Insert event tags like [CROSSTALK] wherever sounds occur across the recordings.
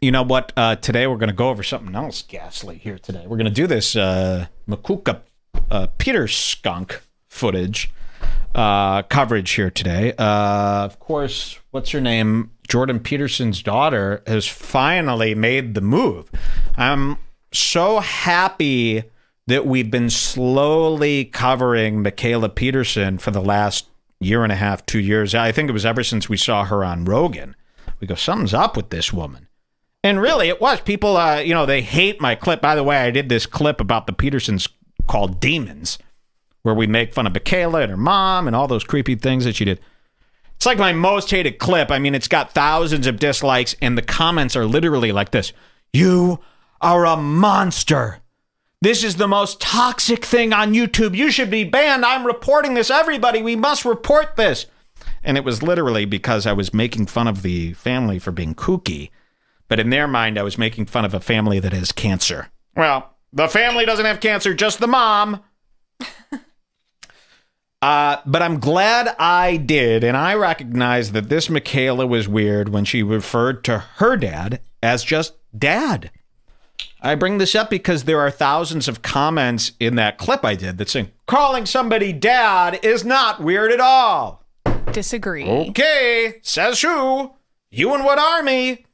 you know what? Uh, today we're going to go over something else ghastly here today. We're going to do this uh, Makuka uh, Peter skunk footage uh, coverage here today. Uh, of course, what's her name? Jordan Peterson's daughter has finally made the move. I'm so happy that we've been slowly covering Mikhaila Peterson for the last year and a half, two years. I think it was ever since we saw her on Rogan. We go, something's up with this woman. And really, it was. People, uh, you know, they hate my clip. By the way, I did this clip about the Petersons called Demons, where we make fun of Mikhaila and her mom and all those creepy things that she did. It's like my most hated clip. I mean, it's got thousands of dislikes, and the comments are literally like this You are a monster. This is the most toxic thing on YouTube. You should be banned. I'm reporting this. Everybody, we must report this. And it was literally because I was making fun of the family for being kooky. But in their mind, I was making fun of a family that has cancer. Well, the family doesn't have cancer, just the mom. [LAUGHS] uh, but I'm glad I did. And I recognize that this Mikhaila was weird when she referred to her dad as just dad. I bring this up because there are thousands of comments in that clip I did that saying, calling somebody dad is not weird at all. Disagree. Okay, says who? You and what army?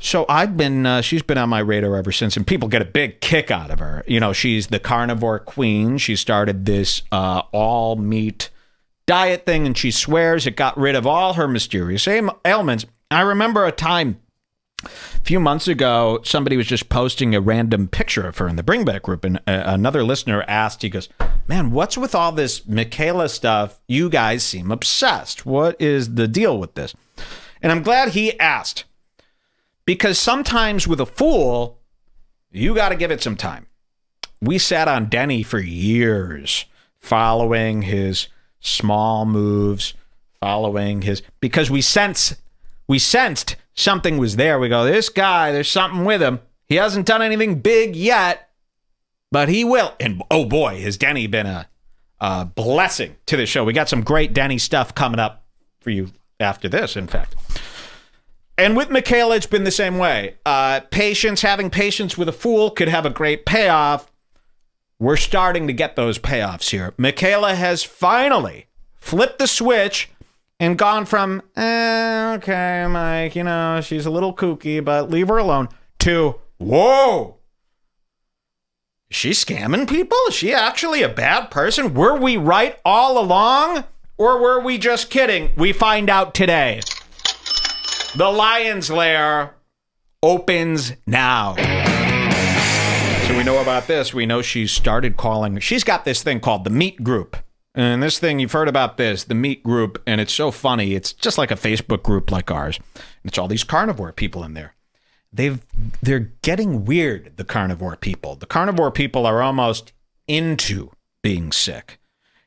So I've been, uh, she's been on my radar ever since, and people get a big kick out of her. You know, she's the carnivore queen. She started this uh, all meat diet thing, and she swears it got rid of all her mysterious ailments. I remember a time a few months ago, somebody was just posting a random picture of her in the Bring Back group, and uh, another listener asked, he goes, Man, what's with all this Mikhaila stuff? You guys seem obsessed. What is the deal with this? And I'm glad he asked because sometimes with a fool, you got to give it some time. We sat on Denny for years following his small moves, following his because we sense we sensed something was there. We go, this guy, there's something with him. He hasn't done anything big yet, but he will. And oh boy, has Denny been a, a blessing to the show. We got some great Denny stuff coming up for you after this, in fact. And with Mikhaila, it's been the same way. Uh, patience, having patience with a fool could have a great payoff. We're starting to get those payoffs here. Mikhaila has finally flipped the switch and gone from, eh, okay, Mike, you know, she's a little kooky, but leave her alone, to, whoa, is she scamming people? Is she actually a bad person? Were we right all along? Or were we just kidding? We find out today. The Lion's Lair opens now. So we know about this. We know she's started calling, she's got this thing called the Meat Group. And this thing, you've heard about this, the Meat Group, and it's so funny. It's just like a Facebook group like ours. It's all these carnivore people in there. They've they're getting weird, the carnivore people. The carnivore people are almost into being sick.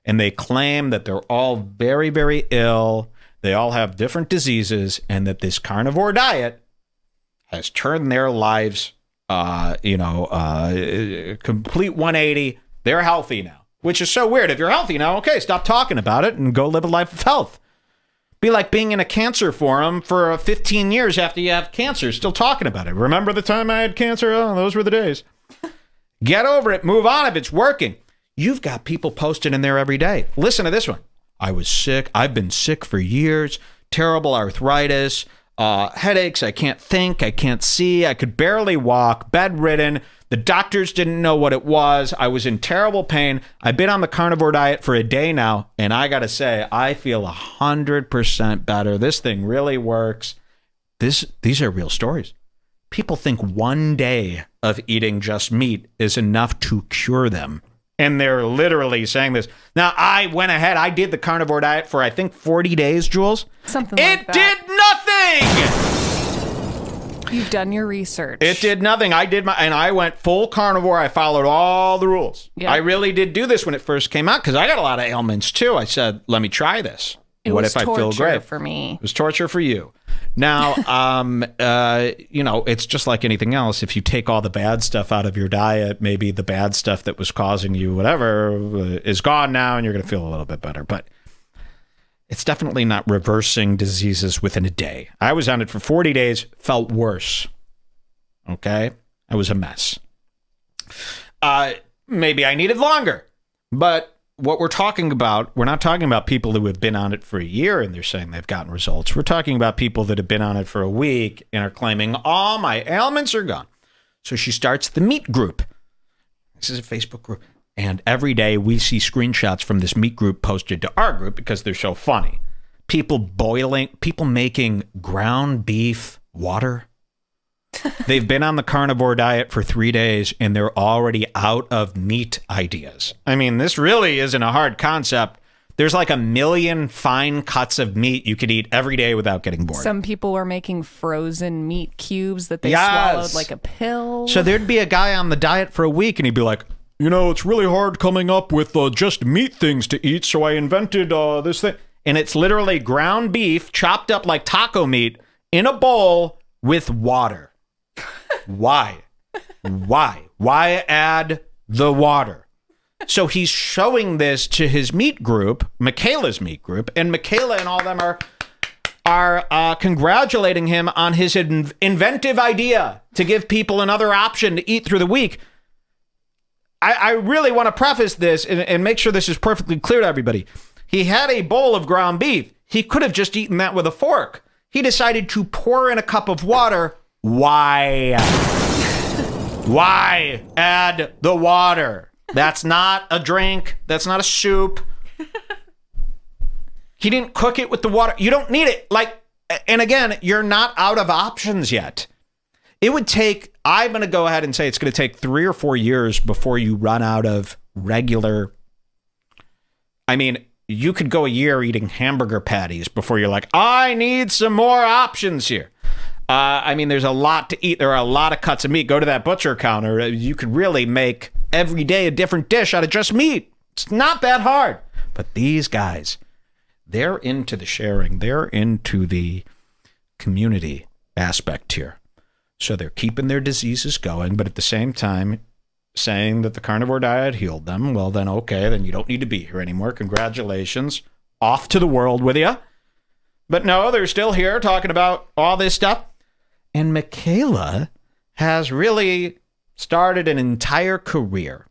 And they claim that they're all very, very ill they all have different diseases, and that this carnivore diet has turned their lives, uh, you know, uh, complete 180. They're healthy now, which is so weird. If you're healthy now, okay, stop talking about it and go live a life of health. Be like being in a cancer forum for 15 years after you have cancer, still talking about it. Remember the time I had cancer? Oh, those were the days. Get over it. Move on if it's working. You've got people posting in there every day. Listen to this one. I was sick. I've been sick for years. Terrible arthritis, uh, headaches. I can't think. I can't see. I could barely walk. Bedridden. The doctors didn't know what it was. I was in terrible pain. I've been on the carnivore diet for a day now, and I gotta say, I feel a hundred percent better. This thing really works. This these are real stories. People think one day of eating just meat is enough to cure them and they're literally saying this. Now, I went ahead. I did the carnivore diet for I think 40 days, Jules. Something like that. it like did nothing. You've done your research. It did nothing. I did my and I went full carnivore. I followed all the rules. I really did do this when it first came out because I got a lot of ailments too. I said, "Let me try this." It what was if I feel torture great? for me. It was torture for you. Now, [LAUGHS] um, uh, you know, it's just like anything else. If you take all the bad stuff out of your diet, maybe the bad stuff that was causing you whatever uh, is gone now, and you're going to feel a little bit better. But it's definitely not reversing diseases within a day. I was on it for 40 days, felt worse. Okay? I was a mess. Uh, maybe I needed longer. But what we're talking about, we're not talking about people who have been on it for a year and they're saying they've gotten results. We're talking about people that have been on it for a week and are claiming all my ailments are gone. So she starts the meat group. This is a Facebook group. And every day we see screenshots from this meat group posted to our group because they're so funny. People boiling, people making ground beef water. [LAUGHS] They've been on the carnivore diet for three days and they're already out of meat ideas. I mean, this really isn't a hard concept. There's like a million fine cuts of meat you could eat every day without getting bored. Some people were making frozen meat cubes that they Yes. swallowed like a pill. So there'd be a guy on the diet for a week, and he'd be like, you know, it's really hard coming up with uh, just meat things to eat, so I invented uh, this thing. And it's literally ground beef chopped up like taco meat in a bowl with water. Why? Why? Why add the water? So he's showing this to his meat group, Mikhaila's meat group, and Mikhaila and all of them are are uh, congratulating him on his in- inventive idea to give people another option to eat through the week. I, I really want to preface this and, and make sure this is perfectly clear to everybody. He had a bowl of ground beef. He could have just eaten that with a fork. He decided to pour in a cup of water. Why? Why add the water? That's not a drink. That's not a soup. He didn't cook it with the water. You don't need it. Like, and again, you're not out of options yet. It would take, I'm going to go ahead and say it's going to take three or four years before you run out of regular. I mean, you could go a year eating hamburger patties before you're like, I need some more options here. Uh, I mean, there's a lot to eat. There are a lot of cuts of meat. Go to that butcher counter. Uh, You could really make every day a different dish out of just meat. It's not that hard. But these guys, they're into the sharing, they're into the community aspect here. So they're keeping their diseases going, but at the same time, saying that the carnivore diet healed them. Well, then, okay, then you don't need to be here anymore. Congratulations. Off to the world with you. But no, they're still here talking about all this stuff. And Mikhaila has really started an entire career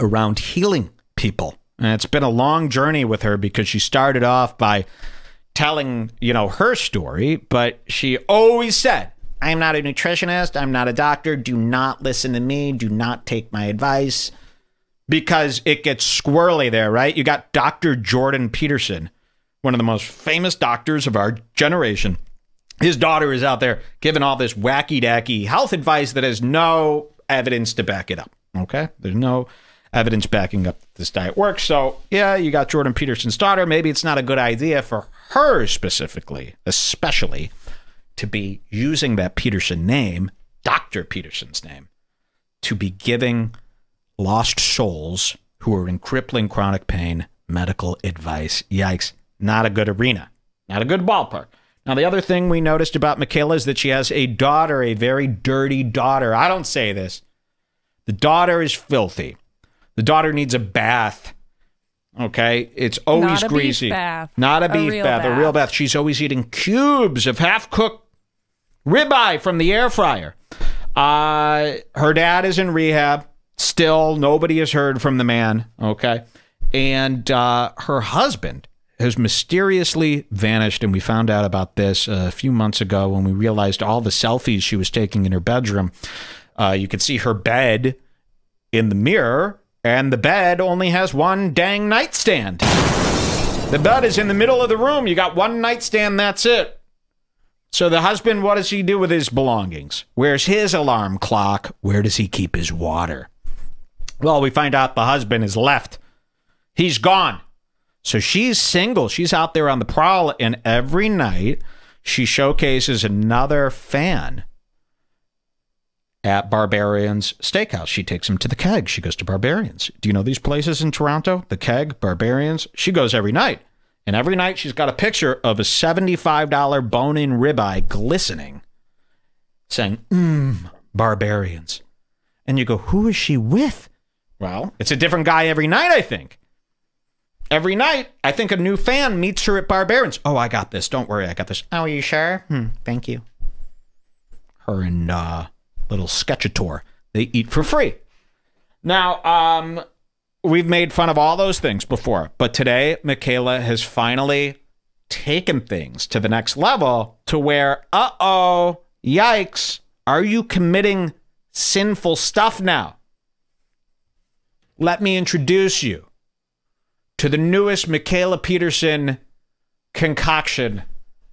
around healing people. And it's been a long journey with her because she started off by telling, you know, her story, but she always said, I'm not a nutritionist, I'm not a doctor, do not listen to me, do not take my advice because it gets squirrely there, right? You got Dr. Jordan Peterson, one of the most famous doctors of our generation. His daughter is out there giving all this wacky dacky health advice that has no evidence to back it up. Okay? There's no evidence backing up this diet works. So, yeah, you got Jordan Peterson's daughter. Maybe it's not a good idea for her specifically, especially, to be using that Peterson name, Dr. Peterson's name, to be giving lost souls who are in crippling chronic pain medical advice. Yikes. Not a good arena. Not a good ballpark. Now, the other thing we noticed about Mikhaila is that she has a daughter, a very dirty daughter. I don't say this. The daughter is filthy. The daughter needs a bath. Okay? It's always Not a beef greasy. bath. Not a A beef real bath, a real bath. bath. She's always eating cubes of half cooked ribeye from the air fryer. Uh, her dad is in rehab. Still, nobody has heard from the man. Okay. And uh, her husband has mysteriously vanished. And we found out about this a few months ago when we realized all the selfies she was taking in her bedroom. Uh, you could see her bed in the mirror, and the bed only has one dang nightstand. The bed is in the middle of the room. You got one nightstand, that's it. So the husband, what does he do with his belongings? Where's his alarm clock? Where does he keep his water? Well, we find out the husband is left. He's gone. So she's single. She's out there on the prowl, and every night she showcases another fan at Barberian's Steakhouse. She takes him to the keg. She goes to Barberian's. Do you know these places in Toronto? The keg, Barberian's. She goes every night. And every night she's got a picture of a $75 bone in ribeye glistening, saying, Mmm, Barberians. And you go, Who is she with? Well, it's a different guy every night, I think. Every night, I think a new fan meets her at Barberians. Oh, I got this. Don't worry, I got this. Oh, are you sure? Hmm, thank you. Her and uh, little Sketchator, they eat for free. Now, um, we've made fun of all those things before, but today, Mikhaila has finally taken things to the next level to where, uh oh, yikes, are you committing sinful stuff now? Let me introduce you to the newest Mikhaila Peterson concoction,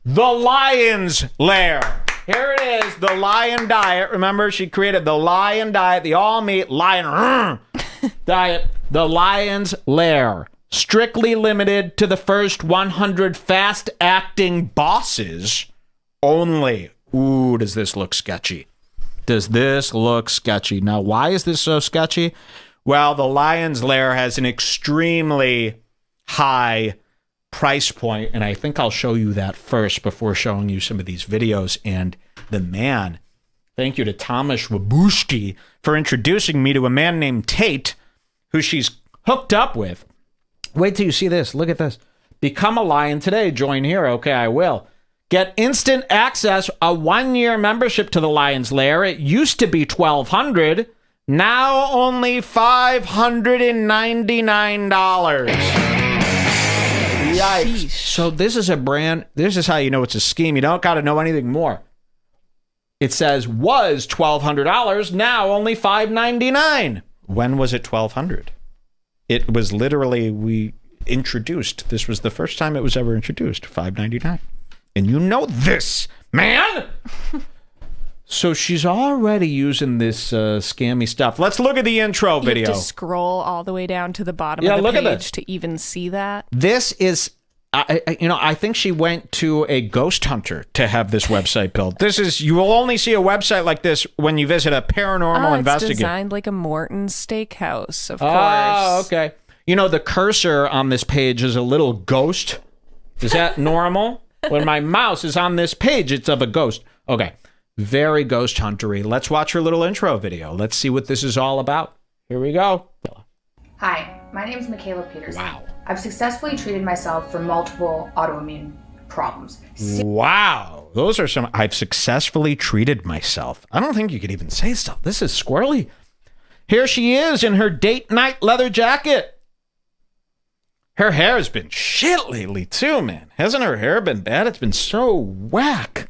the Lion's Lair. Here it is, the Lion Diet. Remember, she created the Lion Diet, the all meat Lion [LAUGHS] diet, the Lion's Lair. Strictly limited to the first 100 fast acting bosses only. Ooh, does this look sketchy? Does this look sketchy? Now, why is this so sketchy? Well, the Lion's Lair has an extremely high price point, and I think I'll show you that first before showing you some of these videos. And the man, thank you to Thomas Wabushki for introducing me to a man named Tate, who she's hooked up with. Wait till you see this. Look at this. Become a lion today. Join here. Okay, I will. Get instant access, a one year membership to the Lion's Lair. It used to be 1200 now only $599. Yikes. Sheesh. So this is a brand, this is how you know it's a scheme. You don't got to know anything more. It says was $1,200, now only $599. When was it 1200 It was literally, we introduced, this was the first time it was ever introduced, 599 And you know this, man! [LAUGHS] So she's already using this uh, scammy stuff. Let's look at the intro You video. have to scroll all the way down to the bottom Yeah, of the look at page this. to even see that. This is, I, I, you know, I think she went to a ghost hunter to have this website built. This is, you will only see a website like this when you visit a paranormal Oh, it's designed like a Morton Steakhouse, of course. Oh, okay. You know, the cursor on this page is a little ghost. Is that normal? when my mouse is on this page, it's of a ghost. Okay. Very ghost huntery. Let's watch her little intro video. Let's see what this is all about. Here we go. Hi, my name is Mikhaila Peterson. Wow. I've successfully treated myself for multiple autoimmune problems. Wow. Those are some. I've successfully treated myself. I don't think you could even say stuff. This is squirrely. Here she is in her date night leather jacket. Her hair has been shit lately, too, man. Hasn't her hair been bad? It's been so whack.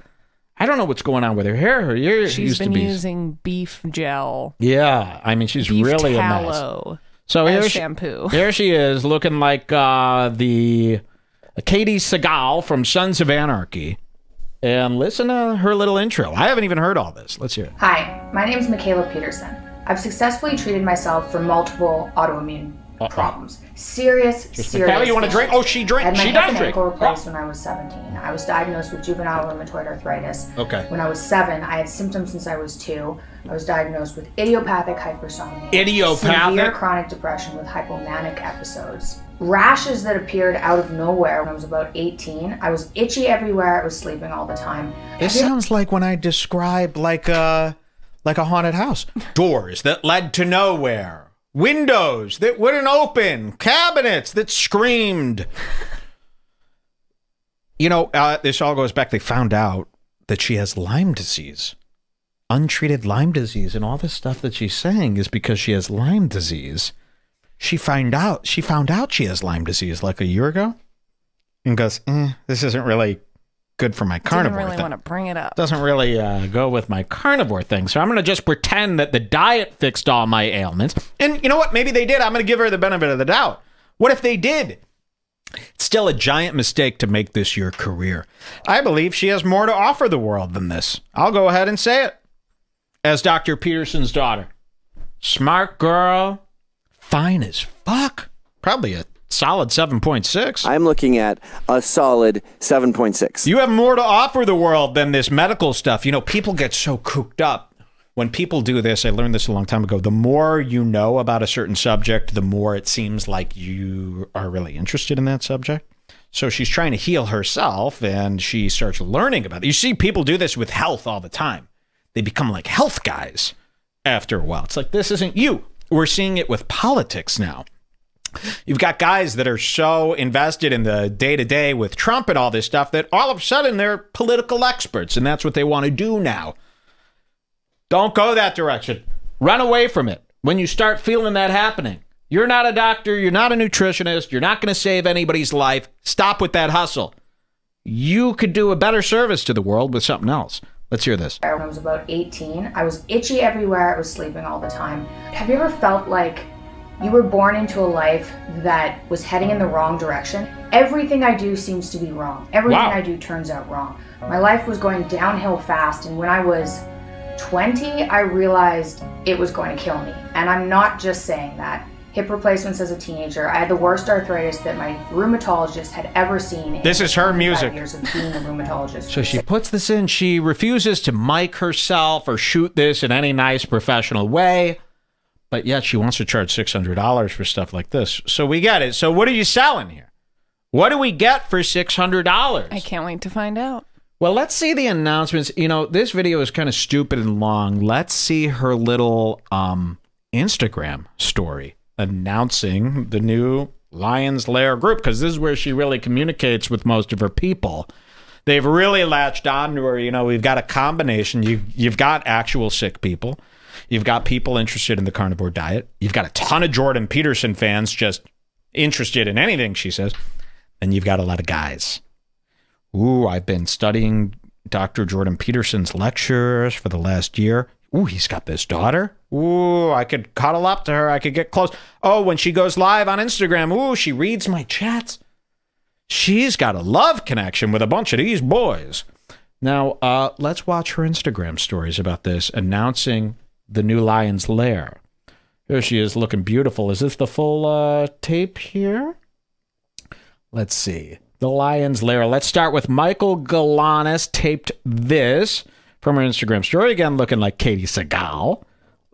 I don't know what's going on with her hair. Her hair She's used been to be. using beef gel, yeah, I mean, she's beef really a mess. tallow So here as she, shampoo. [LAUGHS] here she is, looking like uh, the Katey Sagal from Sons of Anarchy. And listen to her little intro. I haven't even heard all this. Let's hear it. Hi, my name is Mikhaila Peterson. I've successfully treated myself for multiple autoimmune problems. Serious, serious. Mikhaila, you want to drink? Oh, she drank. my She hip does and drink. ankle replaced when I was 17. I was diagnosed with juvenile rheumatoid arthritis. Okay. When I was seven, I had symptoms since I was two. I was diagnosed with idiopathic hypersomnia. Idiopathic? Severe chronic depression with hypomanic episodes. Rashes that appeared out of nowhere when I was about 18. I was itchy everywhere. I was sleeping all the time. This sounds like when I described like a like a haunted house. [LAUGHS] Doors that led to nowhere. Windows that wouldn't open. Cabinets that screamed. You know, uh, this all goes back. They found out that she has Lyme disease, untreated Lyme disease, and all this stuff that she's saying is because she has Lyme disease. She found out. She found out she has Lyme disease like a year ago, and goes, eh, "This isn't really good for my carnivore. Didn't really thing." want to bring it up. doesn't really uh, go with my carnivore thing. So I'm going to just pretend that the diet fixed all my ailments. And you know what? Maybe they did. I'm going to give her the benefit of the doubt. What if they did? It's still a giant mistake to make this your career. I believe she has more to offer the world than this. I'll go ahead and say it. As Dr. Peterson's daughter. Smart girl. Fine as fuck. Probably a solid 7.6. I'm looking at a solid 7.6. You have more to offer the world than this medical stuff. You know, people get so cooped up. When people do this, I learned this a long time ago. The more you know about a certain subject, the more it seems like you are really interested in that subject. So she's trying to heal herself and she starts learning about it. You see people do this with health all the time. They become like health guys after a while. It's like, this isn't you. We're seeing it with politics now. You've got guys that are so invested in the day to day with Trump and all this stuff that all of a sudden they're political experts and that's what they want to do now. Don't go that direction. Run away from it when you start feeling that happening. You're not a doctor, you're not a nutritionist, you're not going to save anybody's life. Stop with that hustle. You could do a better service to the world with something else. Let's hear this. When I was about 18, I was itchy everywhere. I was sleeping all the time. Have you ever felt like you were born into a life that was heading in the wrong direction? Everything I do seems to be wrong. Everything Wow. I do turns out wrong. My life was going downhill fast, and when I was 20, I realized it was going to kill me. And I'm not just saying that. Hip replacements as a teenager. I had the worst arthritis that my rheumatologist had ever seen. in This is her 25 music. Years of being a rheumatologist. So she puts this in. She refuses to mic herself or shoot this in any nice professional way. But yet she wants to charge $600 for stuff like this. So we get it. So what are you selling here? What do we get for $600? I can't wait to find out. Well, let's see the announcements. You know, this video is kind of stupid and long. Let's see her little um, Instagram story announcing the new Lions Lair group because this is where she really communicates with most of her people. They've really latched on to her. You know, we've got a combination. You you've got actual sick people. You've got people interested in the carnivore diet. You've got a ton of Jordan Peterson fans just interested in anything she says. And you've got a lot of guys. Ooh, I've been studying Dr. Jordan Peterson's lectures for the last year. Ooh, he's got this daughter. Ooh, I could cuddle up to her. I could get close. Oh, when she goes live on Instagram, ooh, she reads my chats. She's got a love connection with a bunch of these boys. Now, uh, let's watch her Instagram stories about this announcing the new Lion's Lair. Here she is looking beautiful. Is this the full uh, tape here? Let's see. The Lion's Lair. Let's start with Michael Galanis taped this from her Instagram story. Again, looking like Katey Sagal.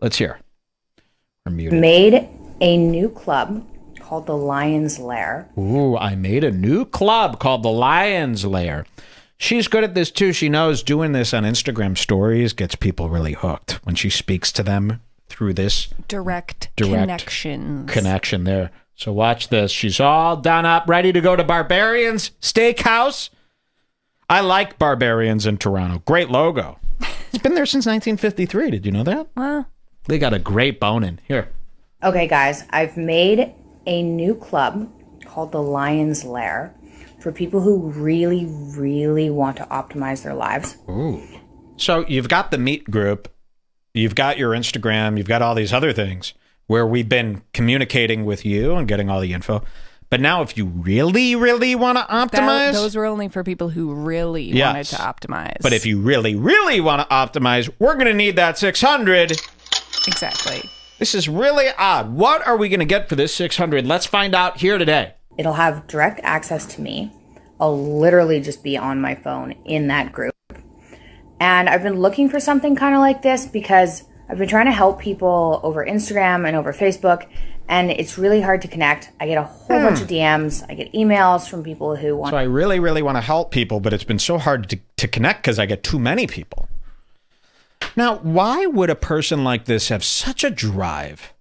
Let's hear. Made a new club called the Lion's Lair. Ooh, I made a new club called the Lion's Lair. She's good at this too. She knows doing this on Instagram stories gets people really hooked when she speaks to them through this Direct, Direct connections. connection there. So watch this. She's all done up, ready to go to Barberians Steakhouse. I like Barberians in Toronto. Great logo. [LAUGHS] It's been there since 1953. Did you know that? well, They got a great bone in. Here. Okay, guys, I've made a new club called the Lion's Lair for people who really, really want to optimize their lives. Ooh. So you've got the meet group, you've got your Instagram, you've got all these other things where we've been communicating with you and getting all the info. But now, if you really, really want to that, optimize, those were only for people who really wanted to optimize. but if you really, really want to optimize, we're going to need that 600. exactly. This is really odd. What are we going to get for this 600? Let's find out here today. It'll have direct access to me. I'll literally just be on my phone in that group. And I've been looking for something kind of like this because I've been trying to help people over Instagram and over Facebook, and it's really hard to connect. I get a whole hmm. bunch of DMs, I get emails from people who want So I really, really want to help people, but it's been so hard to, to connect because I get too many people. Now, why would a person like this have such a drive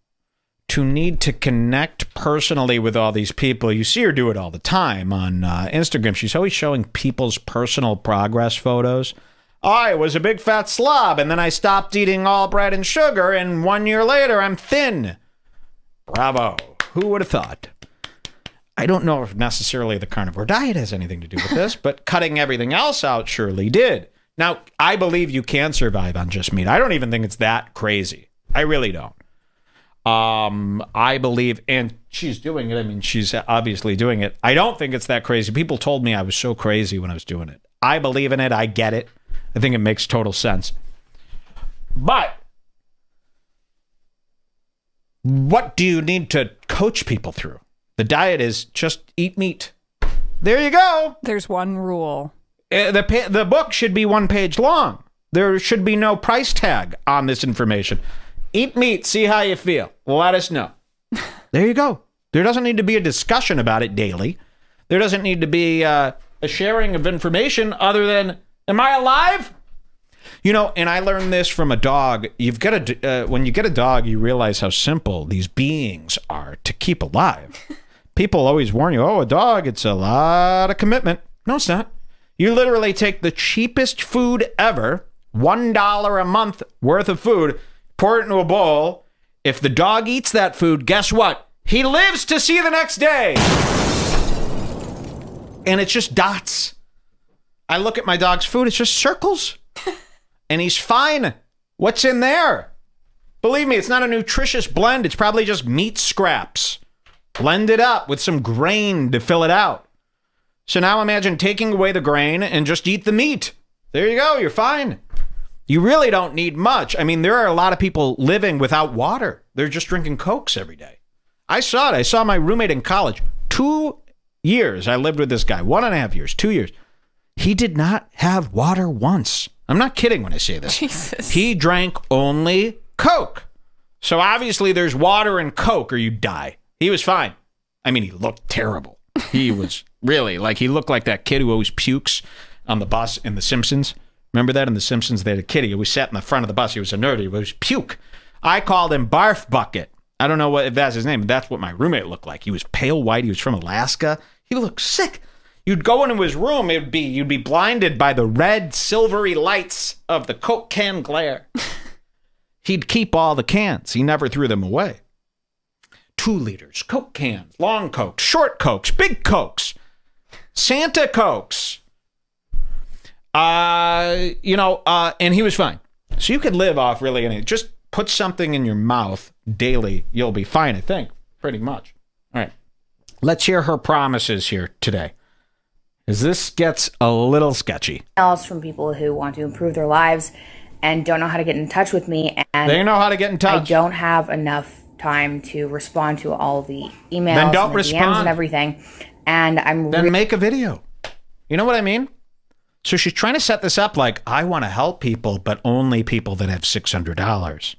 to need to connect personally with all these people? You see her do it all the time on uh, Instagram. She's always showing people's personal progress photos. I was a big fat slob, and then I stopped eating all bread and sugar, and one year later, I'm thin. Bravo. Who would have thought? I don't know if necessarily the carnivore diet has anything to do with this, [LAUGHS] but cutting everything else out surely did. Now, I believe you can survive on just meat. I don't even think it's that crazy. I really don't. Um, I believe, and she's doing it. I mean, she's obviously doing it. I don't think it's that crazy. People told me I was so crazy when I was doing it. I believe in it. I get it. I think it makes total sense. But what do you need to coach people through? The diet is just eat meat. There you go. There's one rule. Uh, the the book should be one page long. There should be no price tag on this information. Eat meat, see how you feel. Let us know. [LAUGHS] there you go. There doesn't need to be a discussion about it daily. There doesn't need to be uh, a sharing of information other than, am I alive? You know, and I learned this from a dog. You've got to, uh, when you get a dog, you realize how simple these beings are to keep alive. [LAUGHS] People always warn you, oh, a dog, it's a lot of commitment. No, it's not. You literally take the cheapest food ever, $1 a month worth of food, pour it into a bowl. If the dog eats that food, guess what? He lives to see the next day. And it's just dots. I look at my dog's food, it's just circles. [LAUGHS] and he's fine. What's in there? Believe me, it's not a nutritious blend. It's probably just meat scraps. Blend it up with some grain to fill it out. So now imagine taking away the grain and just eat the meat. There you go, you're fine. You really don't need much. I mean, there are a lot of people living without water. They're just drinking Cokes every day. I saw it. I saw my roommate in college. Two years I lived with this guy, one and a half years, two years. He did not have water once. I'm not kidding when I say this. Jesus. He drank only Coke. So obviously there's water in Coke or you die. He was fine. I mean, he looked terrible. He [LAUGHS] was really like he looked like that kid who always pukes on the bus in The Simpsons. Remember that in The Simpsons? They had a kid. He always sat in the front of the bus. He was a nerd. He was puke. I called him Barf Bucket. I don't know what if that's his name. But that's what my roommate looked like. He was pale white. He was from Alaska. He looked sick. You'd go into his room. It would be you'd be blinded by the red silvery lights of the Coke can glare. [LAUGHS] He'd keep all the cans. He never threw them away. Two liters, Coke cans, long Cokes, short Cokes, big Cokes, Santa Cokes. Uh, you know, uh, and he was fine. So you could live off really anything. Just put something in your mouth daily, you'll be fine, I think, pretty much. All right. Let's hear her promises here today. As this gets a little sketchy. emails from people who want to improve their lives and don't know how to get in touch with me and They know how to get in touch. I don't have enough time to respond to all the emails Then don't and the DMs respond. and everything. And I'm then re- make a video. You know what I mean? So she's trying to set this up like I want to help people, but only people that have six hundred dollars.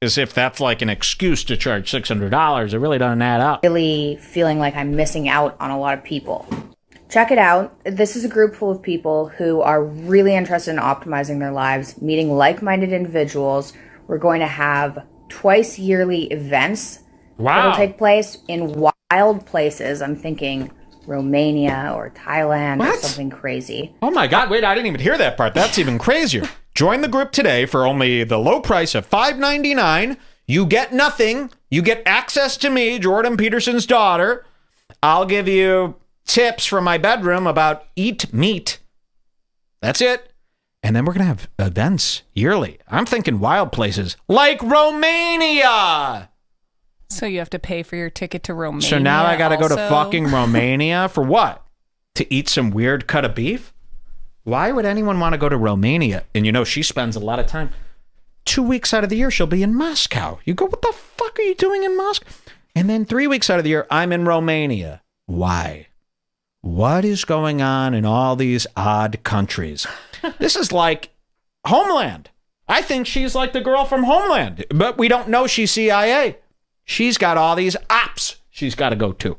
As if that's like an excuse to charge six hundred dollars. It really doesn't add up. really feeling like I'm missing out on a lot of people. Check it out. This is a group full of people who are really interested in optimizing their lives, meeting like minded individuals. We're going to have twice yearly events that'll take place in wild places. I'm thinking Romania or Thailand or something crazy. Oh my God! Wait, I didn't even hear that part. That's even crazier. Join the group today for only the low price of five ninety nine. You get nothing. You get access to me, Jordan Peterson's daughter. I'll give you tips from my bedroom about eat meat. That's it. And then we're gonna have events yearly. I'm thinking wild places like Romania. So you have to pay for your ticket to Romania. So now I got to go to also? fucking Romania [LAUGHS] for what? To eat some weird cut of beef? Why would anyone want to go to Romania? And you know, she spends a lot of time. Two weeks out of the year, she'll be in Moscow. You go, what the fuck are you doing in Moscow? And then three weeks out of the year, I'm in Romania. Why? What is going on in all these odd countries? this is like Homeland. I think she's like the girl from Homeland, but we don't know she's CIA. She's got all these ops she's got to go to.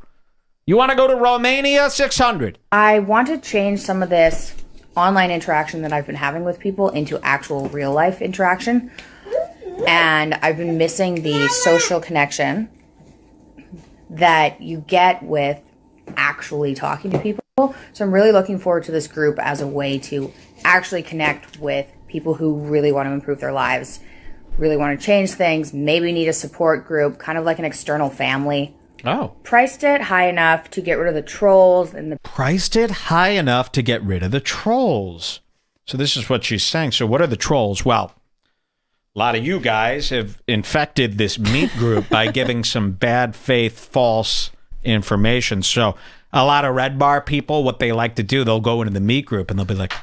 You want to go to Romania? 600. I want to change some of this online interaction that I've been having with people into actual real life interaction. And I've been missing the social connection that you get with actually talking to people. So I'm really looking forward to this group as a way to actually connect with people who really want to improve their lives, really want to change things, maybe need a support group, kind of like an external family. Oh. Priced it high enough to get rid of the trolls and the Priced it high enough to get rid of the trolls. So this is what she's saying. So what are the trolls? Well, a lot of you guys have infected this meat group by [LAUGHS] giving some bad faith false information. So a lot of red bar people, what they like to do, they'll go into the meat group and they'll be like,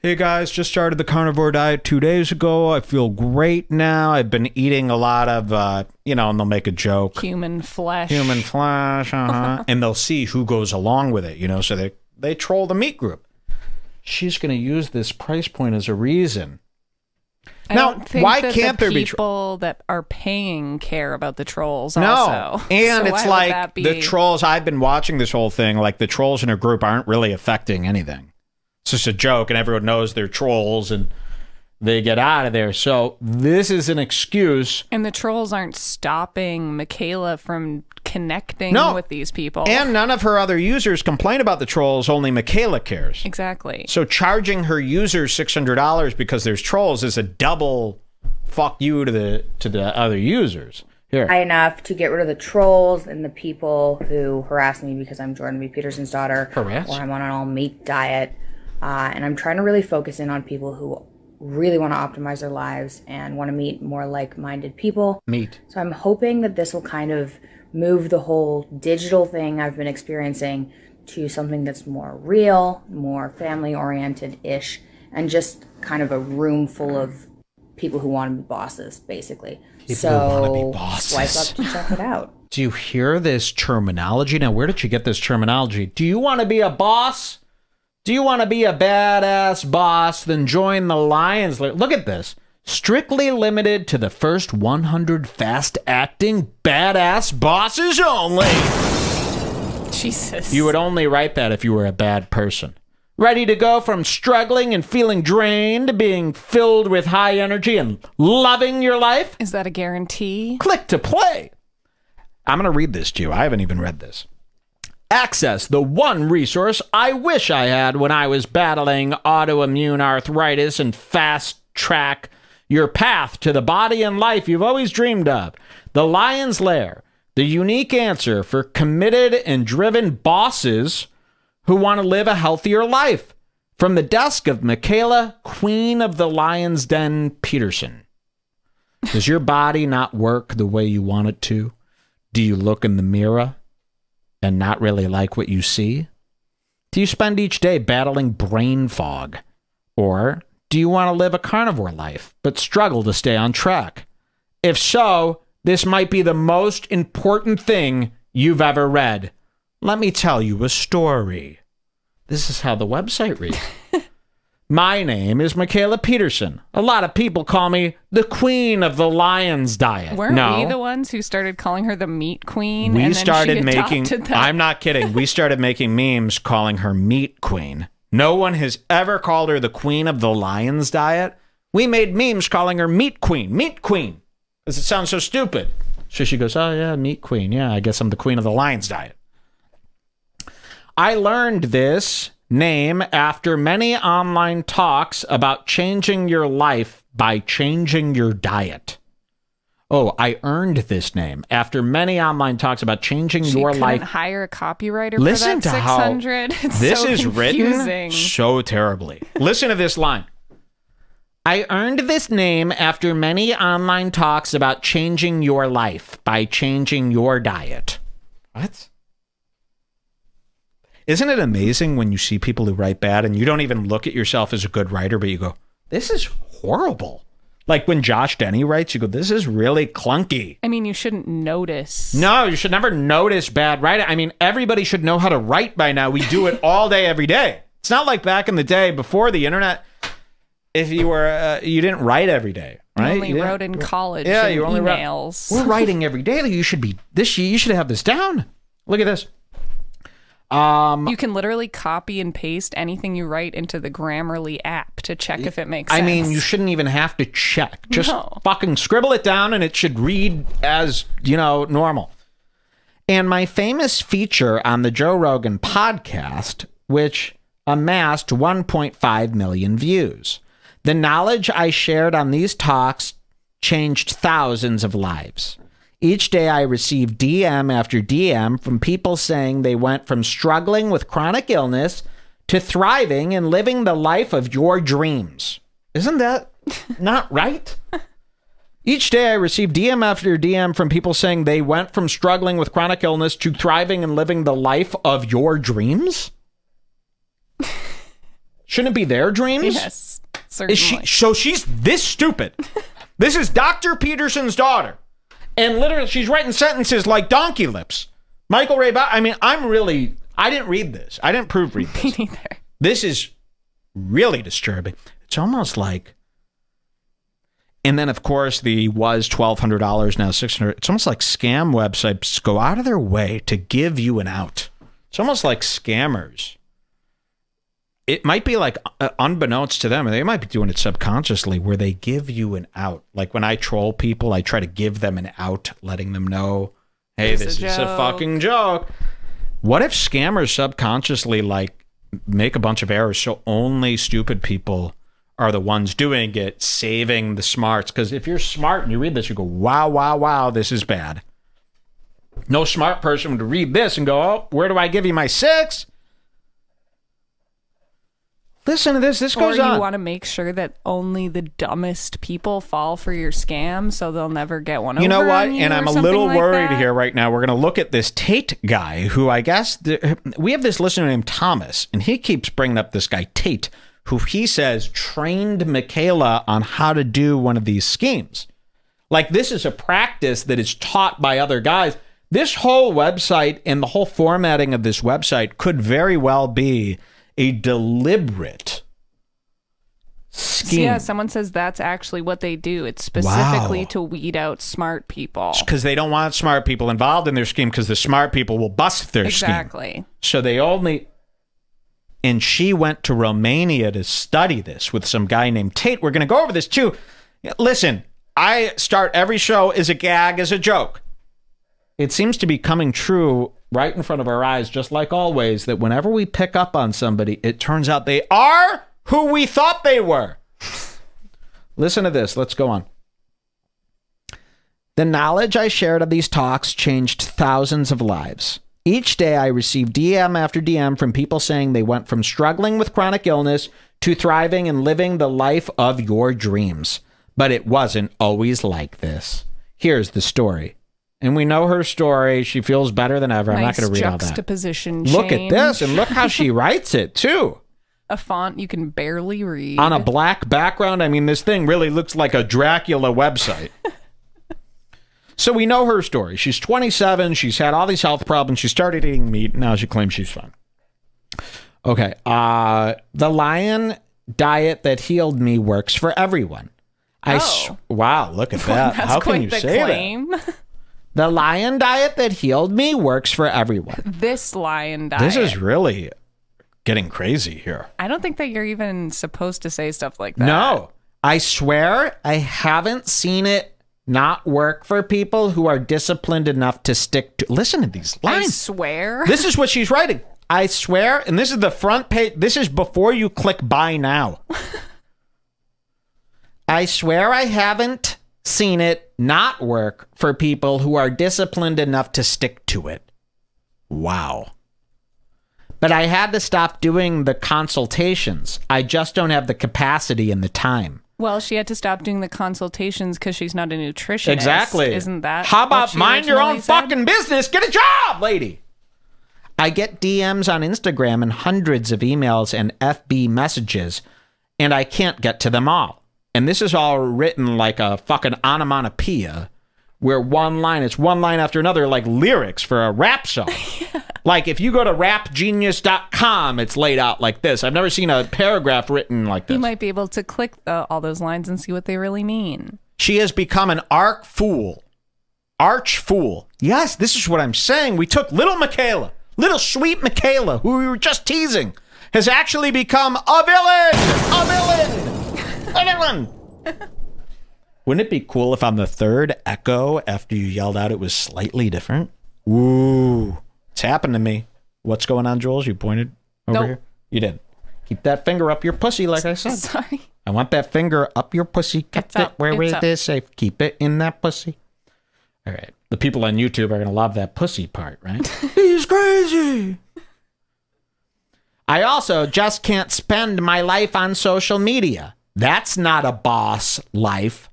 Hey guys, just started the carnivore diet two days ago. I feel great now. I've been eating a lot of, uh, you know, and they'll make a joke Human flesh. human flesh, uh-huh. [LAUGHS] and they'll see who goes along with it, you know, so they they troll the meat group. She's going to use this price point as a reason. I Now, don't think why that can't the there be tro- people that are paying care about the trolls? No, also. and So it's would like that be- the trolls. I've been watching this whole thing. Like the trolls in her group aren't really affecting anything. It's just a joke, and everyone knows they're trolls, and they get out of there. So this is an excuse. And the trolls aren't stopping Mikhaila from connecting No. with these people. And none of her other users complain about the trolls, only Mikhaila cares. exactly. So charging her users $600 because there's trolls is a double fuck you to the to the other users. Here. enough to get rid of the trolls and the people who harass me because I'm Jordan B. Peterson's daughter, Harass? or I'm on an all meat diet, uh, and I'm trying to really focus in on people who really want to optimize their lives and want to meet more like-minded people. Meet. So I'm hoping that this will kind of move the whole digital thing I've been experiencing to something that's more real, more family oriented ish, and just kind of a room full of people who want to be bosses, basically. so wanna be bosses. swipe up to check it out. [LAUGHS] Do you hear this terminology? Now, where did you get this terminology? Do you want to be a boss? Do you want to be a badass boss? Then join the Lions. Look at this. Strictly limited to the first 100 fast acting badass bosses only. Jesus. You would only write that if you were a bad person. Ready to go from struggling and feeling drained to being filled with high energy and loving your life? Is that a guarantee? Click to play. I'm going to read this to you. I haven't even read this. Access the one resource I wish I had when I was battling autoimmune arthritis and fast track your path to the body and life you've always dreamed of. The Lion's Lair, the unique answer for committed and driven bosses who want to live a healthier life. From the desk of Mikhaila, Queen of the Lion's Den Peterson. Does your body not work the way you want it to? Do you look in the mirror and not really like what you see? Do you spend each day battling brain fog? Or do you want to live a carnivore life but struggle to stay on track? If so, this might be the most important thing you've ever read. Let me tell you a story. This is how the website reads. My name is Mikhaila Peterson. A lot of people call me the queen of the lion's diet. Weren't no, we the ones who started calling her the meat queen? we and then started making i'm not kidding. We started making memes calling her meat queen. No one has ever called her the queen of the lion's diet. We made memes calling her meat queen meat queen. Because it sounds so stupid? So she goes oh yeah meat queen. Yeah i guess i'm the queen of the lion's diet. I learned this name after many online talks about changing your life by changing your diet Oh, I earned this name after many online talks about changing She your life. hire a copywriter Listen for to that how [LAUGHS] It's this so is confusing. written so terribly. Listen to this line. I earned this name after many online talks about changing your life by changing your diet. What? Isn't it amazing when you see people who write bad and you don't even look at yourself as a good writer, but you go, this is horrible? Like when Josh Denny writes, you go, this is really clunky. I mean, you shouldn't notice. No, you should never notice bad writing. I mean, everybody should know how to write by now. We do it [LAUGHS] all day, every day. It's not like back in the day before the internet. If you were, uh, you didn't write every day, right? only You wrote in college. Yeah, you only wrote- emails. We're writing [LAUGHS] every day. You should be this. You should have this down. Look at this. Um, You can literally copy and paste anything you write into the Grammarly app to check if it makes I sense. mean, you shouldn't even have to check. Just No. fucking scribble it down and it should read as, you know, normal. And my famous feature on the Joe Rogan podcast, which amassed 1.5 million views. The knowledge I shared on these talks changed thousands of lives. Each day I receive DM after DM from people saying they went from struggling with chronic illness to thriving and living the life of your dreams. Isn't that [LAUGHS] not right? Each day I receive DM after DM from people saying they went from struggling with chronic illness to thriving and living the life of your dreams. [LAUGHS] Shouldn't it be their dreams? yes, certainly. Is she so she's this stupid? [LAUGHS] this is Dr. Peterson's daughter. And literally she's writing sentences like donkey lips. Michael Ray Ba- I mean, I'm really I didn't read this. I didn't proofread [LAUGHS] this. Me neither. This is really disturbing. It's almost like and then of course the was twelve hundred dollars now six hundred. It's almost like scam websites go out of their way to give you an out. It's almost like scammers it might be like uh, unbeknownst to them, and they might be doing it subconsciously, where they give you an out. Like when I troll people, I try to give them an out, letting them know, "Hey, It's a this is a fucking joke." What if scammers subconsciously like make a bunch of errors so only stupid people are the ones doing it, saving the smarts? Because if you're smart and you read this, you go, "Wow, wow, wow, this is bad." No smart person would read this and go, "Oh, where do I give you my six? Listen to this. This Or goes on. you want to make sure that only the dumbest people fall for your scam, so they'll never get one. you know over what? on you know what? And I'm a little like worried that. here right now. We're going to look at this Tate guy, who I guess the, we have this listener named Thomas, and he keeps bringing up this guy Tate, who he says trained Mikhaila on how to do one of these schemes. Like this is a practice that is taught by other guys. This whole website and the whole formatting of this website could very well be a deliberate scheme. Yeah, someone says that's actually what they do. It's specifically Wow. to weed out smart people. because they don't want smart people involved in their scheme because the smart people will bust their scheme. Exactly. So they only. And she went to Romania to study this with some guy named Tate. We're going to go over this too. Listen, I start every show as a gag, as a joke. It seems to be coming true right in front of our eyes, just like always, that whenever we pick up on somebody, it turns out they are who we thought they were. Listen to this. Let's go on. The knowledge I shared of these talks changed thousands of lives. Each day I received DM after DM from people saying they went from struggling with chronic illness to thriving and living the life of your dreams. But it wasn't always like this. Here's the story. And we know her story. She feels better than ever. I'm not going to read all that. juxtaposition. Look at this and look how she [LAUGHS] writes it, too. A font you can barely read. on a black background. I mean, this thing really looks like a Dracula website. [LAUGHS] so we know her story. She's 27. She's had all these health problems. She started eating meat. Now she claims she's fine. Okay. Uh, the lion diet that healed me works for everyone. I Oh. wow, look at [LAUGHS] that. That's How can you say that? Claim. The lion diet that healed me works for everyone. this lion diet. This is really getting crazy here. I don't think that you're even supposed to say stuff like that. No, I swear I haven't seen it not work for people who are disciplined enough to stick to. Listen to these lines. I swear. This is what she's writing. I swear, and this is the front page. This is before you click buy now. [LAUGHS] I swear I haven't seen it not work for people who are disciplined enough to stick to it. Wow. But I had to stop doing the consultations. I just don't have the capacity and the time. well, she had to stop doing the consultations because she's not a nutritionist. Exactly. Isn't that? How about mind your own said? fucking business? Get a job, lady. I get DMs on Instagram and hundreds of emails and FB messages, and I can't get to them all. And this is all written like a fucking onomatopoeia, where one line, it's one line after another, like lyrics for a rap song. [LAUGHS] Like if you go to rapgenius.com, it's laid out like this. I've never seen a paragraph written like this. You might be able to click uh, all those lines and see what they really mean. She has become an arch fool. Arch fool. Yes, this is what I'm saying. We took little Mikhaila, little sweet Mikhaila, who we were just teasing, has actually become a villain. A villain. A villain. Wouldn't it be cool if on the third echo after you yelled out it was slightly different? Ooh. It's happened to me. What's going on, Jules? You pointed over Nope. here? You didn't. Keep that finger up your pussy, like I said. Sorry. I want that finger up your pussy. Keep It's it up, where it's it safe. Keep it in that pussy. All right. The people on YouTube are going to love that pussy part, right? [LAUGHS] He's crazy. I also just can't spend my life on social media. That's not a boss life.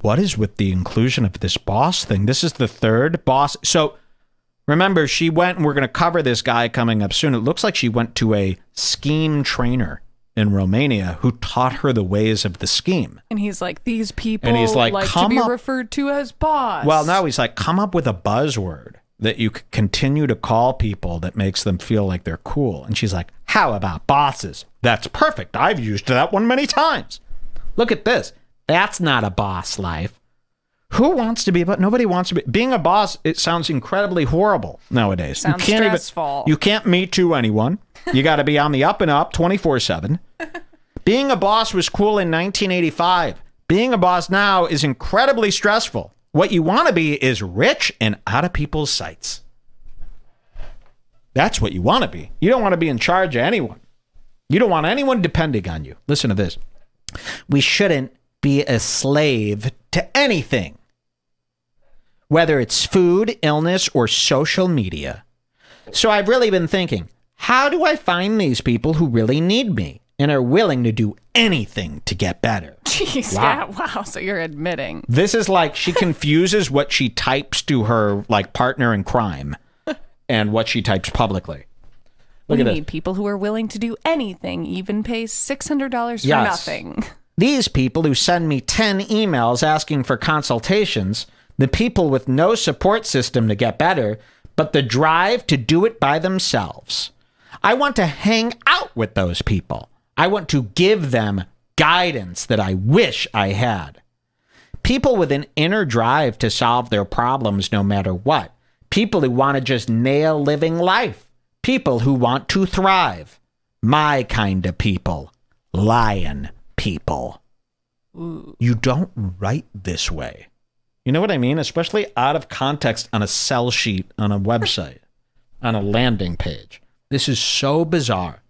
What is with the inclusion of this boss thing? This is the third boss. So remember, she went, and we're going to cover this guy coming up soon. It looks like she went to a scheme trainer in Romania who taught her the ways of the scheme. And he's like, these people And he's like, to "Come be up-" referred to as boss. Well, now he's like, come up with a buzzword that you continue to call people that makes them feel like they're cool. And she's like, how about bosses? That's perfect. I've used that one many times. Look at this. That's not a boss life. Who wants to be But? Nobody wants to be. Being a boss, it sounds incredibly horrible nowadays. Sounds you can't stressful. even. You can't meet to anyone. You got to be on the up and up 24 7. [LAUGHS] Being a boss was cool in 1985. Being a boss now is incredibly stressful. What you want to be is rich and out of people's sights. That's what you want to be. You don't want to be in charge of anyone. You don't want anyone depending on you. Listen to this. We shouldn't be a slave to anything, whether it's food, illness, or social media. So I've really been thinking how do I find these people who really need me and are willing to do anything to get better? Jeez, Wow. yeah, wow. So you're admitting. This is like she confuses what she types to her like partner in crime and what she types publicly. Look we at this. need people who are willing to do anything, even pay six hundred dollars for Yes. nothing. These people who send me 10 emails asking for consultations, the people with no support system to get better, but the drive to do it by themselves. I want to hang out with those people. I want to give them guidance that I wish I had. People with an inner drive to solve their problems no matter what. People who want to just nail living life. People who want to thrive. My kind of people. Lion people. You don't write this way. You know what I mean? Especially out of context on a sell sheet on a website, on a landing page. This is so bizarre.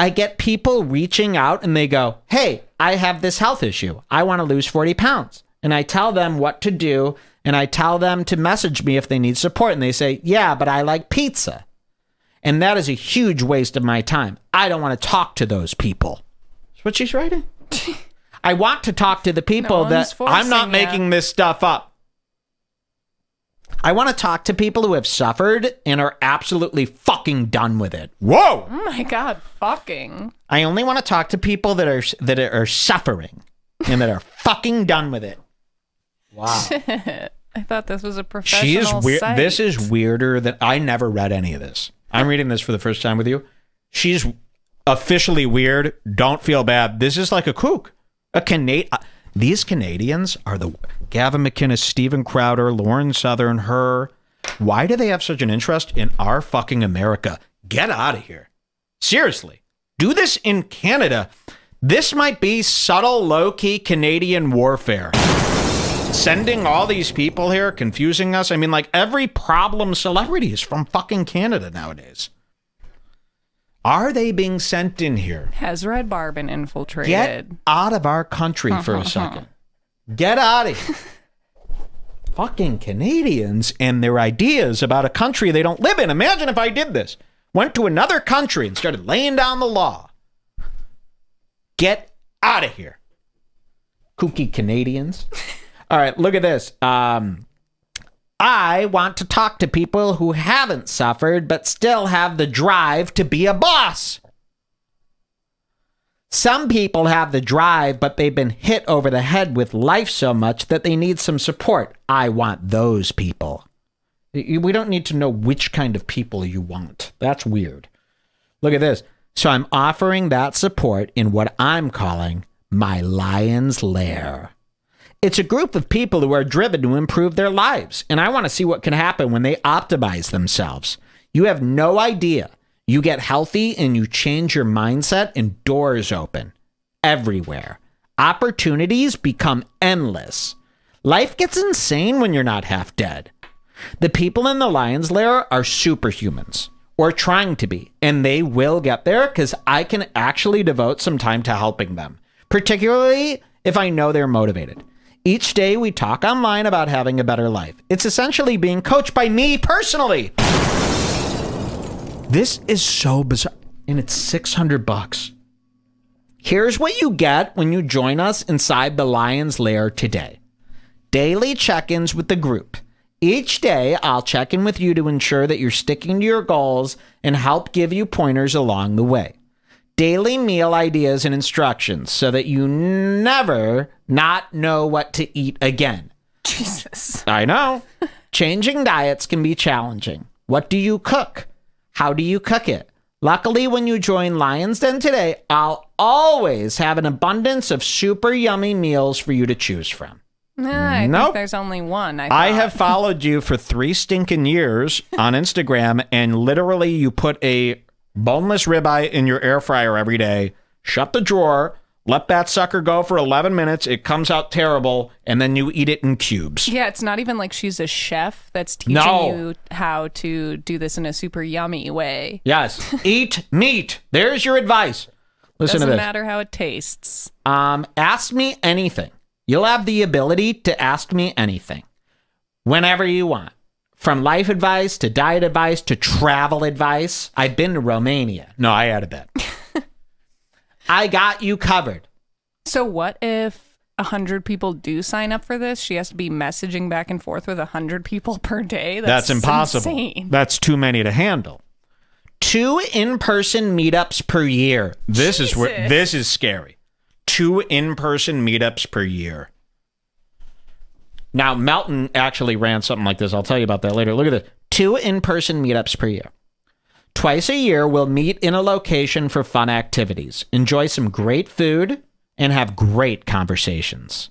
I get people reaching out and they go, Hey, I have this health issue. I want to lose 40 pounds. And I tell them what to do and I tell them to message me if they need support. And they say, Yeah, but I like pizza. And that is a huge waste of my time. I don't want to talk to those people. That's what she's writing. [LAUGHS] I want to talk to the people No that I'm not making this stuff up. I want to talk to people who have suffered and are absolutely fucking done with it. Whoa! Oh my god, fucking. I only want to talk to people that are that are suffering and that are fucking done with it. Wow. [LAUGHS] I thought this was a professional She is weird. This is weirder than I never read any of this. I'm reading this for the first time with you. She's officially weird. Don't feel bad. This is like a kook. A Canadian. Uh, these Canadians are the Gavin McInnes, Steven Crowder, Lauren Southern, her. Why do they have such an interest in our fucking America? Get out of here. Seriously. Do this in Canada. This might be subtle, low key Canadian warfare sending all these people here, confusing us. I mean, like every problem celebrity is from fucking Canada nowadays. Are they being sent in here? Has Red Bar been infiltrated? Get out of our country for a [LAUGHS] second. Get out of here. [LAUGHS] fucking Canadians and their ideas about a country they don't live in. Imagine if I did this. Went to another country and started laying down the law. Get out of here. Kooky Canadians. All right, look at this. Um, I want to talk to people who haven't suffered but still have the drive to be a boss. Some people have the drive, but they've been hit over the head with life so much that they need some support. I want those people. We don't need to know which kind of people you want. That's weird. Look at this. So I'm offering that support in what I'm calling my lion's lair. It's a group of people who are driven to improve their lives, and I want to see what can happen when they optimize themselves. You have no idea. You get healthy and you change your mindset, and doors open everywhere. Opportunities become endless. Life gets insane when you're not half dead. The people in the lion's lair are superhumans, or trying to be, and they will get there because I can actually devote some time to helping them, particularly if I know they're motivated. Each day we talk online about having a better life. It's essentially being coached by me personally. This is so bizarre, and it's 600 bucks. Here's what you get when you join us inside the Lion's Lair today daily check ins with the group. Each day, I'll check in with you to ensure that you're sticking to your goals and help give you pointers along the way. Daily meal ideas and instructions so that you never not know what to eat again. Jesus. I know. [LAUGHS] Changing diets can be challenging. What do you cook? How do you cook it? Luckily, when you join Lion's Den today, I'll always have an abundance of super yummy meals for you to choose from. Nah, I Nope. think there's only one. I, I have followed you for three stinking years on Instagram, and literally, you put a boneless ribeye in your air fryer every day. Shut the drawer. Let that sucker go for 11 minutes. It comes out terrible, and then you eat it in cubes. Yeah, it's not even like she's a chef that's teaching No. you how to do this in a super yummy way. Yes. [LAUGHS] Eat meat. There's your advice. Listen to this. Doesn't matter how it tastes. Um, ask me anything. You'll have the ability to ask me anything whenever you want. From life advice to diet advice to travel advice. I've been to Romania. No, I had a bet. I got you covered. So what if a hundred people do sign up for this? She has to be messaging back and forth with a hundred people [LAUGHS] per day. That's, That's, impossible. insane. That's too many to handle. Two in-person meetups per year. This is where this is scary. Two in-person meetups per year. Now, Melton actually ran something like this. I'll tell you about that later. Look at this. Two in-person meetups per year. Twice a year, we'll meet in a location for fun activities, enjoy some great food, and have great conversations.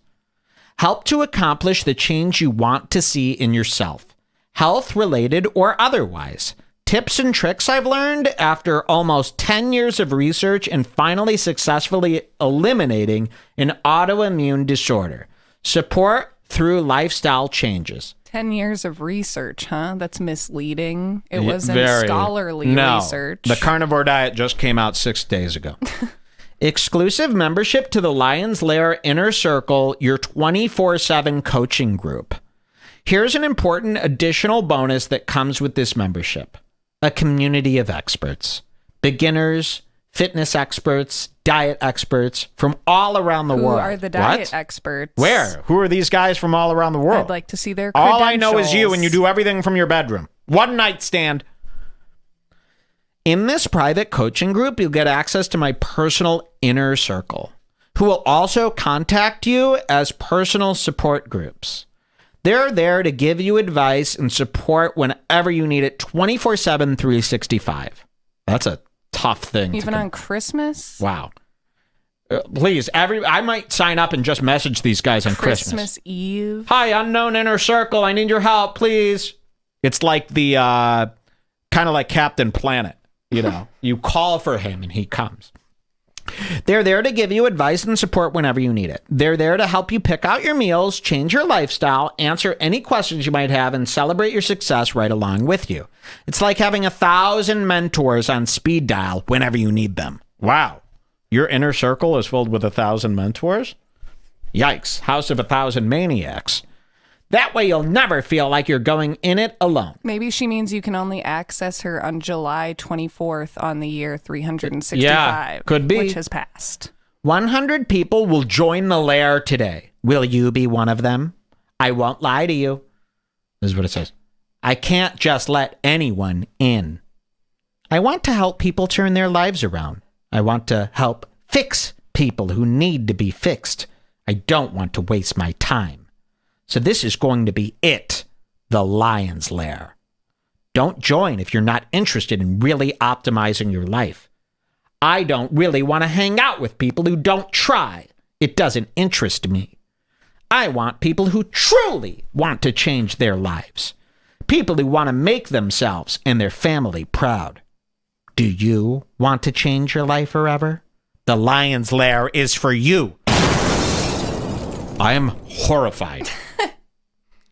Help to accomplish the change you want to see in yourself, health related or otherwise. Tips and tricks I've learned after almost 10 years of research and finally successfully eliminating an autoimmune disorder. Support through lifestyle changes. 10 years of research, huh? That's misleading. It wasn't very. scholarly no, research. The carnivore diet just came out six days ago. [LAUGHS] Exclusive membership to the Lions Lair Inner Circle, your 24 7 coaching group. Here's an important additional bonus that comes with this membership a community of experts, beginners, fitness experts, diet experts from all around the Who world. Who are the diet What? experts? Where? Who are these guys from all around the world? I'd like to see their All I know is you, and you do everything from your bedroom. One night stand. In this private coaching group, you'll get access to my personal inner circle, who will also contact you as personal support groups. They're there to give you advice and support whenever you need it 24 7, 365. That's a tough thing. to Even on Christmas? Wow. Uh, please, every I might sign up and just message these guys on Christmas. Christmas Eve? Hi, unknown inner circle. I need your help, please. It's like the uh, kind of like Captain Planet. You know, [LAUGHS] you call for him and he comes. They're there to give you advice and support whenever you need it. They're there to help you pick out your meals, change your lifestyle, answer any questions you might have, and celebrate your success right along with you. It's like having a thousand mentors on speed dial whenever you need them. Wow. Your inner circle is filled with a thousand mentors? Yikes. House of a thousand maniacs. That way you'll never feel like you're going in it alone. Maybe she means you can only access her on July 24th on the year 365. Yeah, could be. Which has passed. 100 people will join the lair today. Will you be one of them? I won't lie to you. This is what it says. I can't just let anyone in. I want to help people turn their lives around. I want to help fix people who need to be fixed. I don't want to waste my time. So this is going to be it the Lion's Lair. Don't join if you're not interested in really optimizing your life. I don't really want to hang out with people who don't try. It doesn't interest me. I want people who truly want to change their lives. People who want to make themselves and their family proud. Do you want to change your life forever? The Lion's Lair is for you. I am horrified.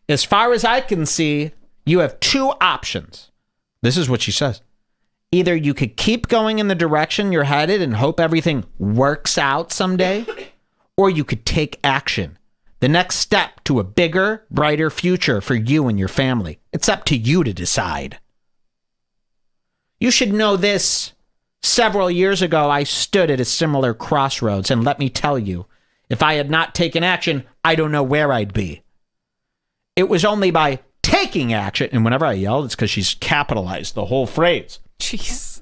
As far as I can see, you have two options. This is what she says. Either you could keep going in the direction you're headed and hope everything works out someday, [LAUGHS] or you could take action. The next step to a bigger, brighter future for you and your family. It's up to you to decide. You should know this. Several years ago, I stood at a similar crossroads, and let me tell you, if I had not taken action, I don't know where I'd be. It was only by taking action, and whenever I yelled, it's because she's capitalized the whole phrase. Jeez.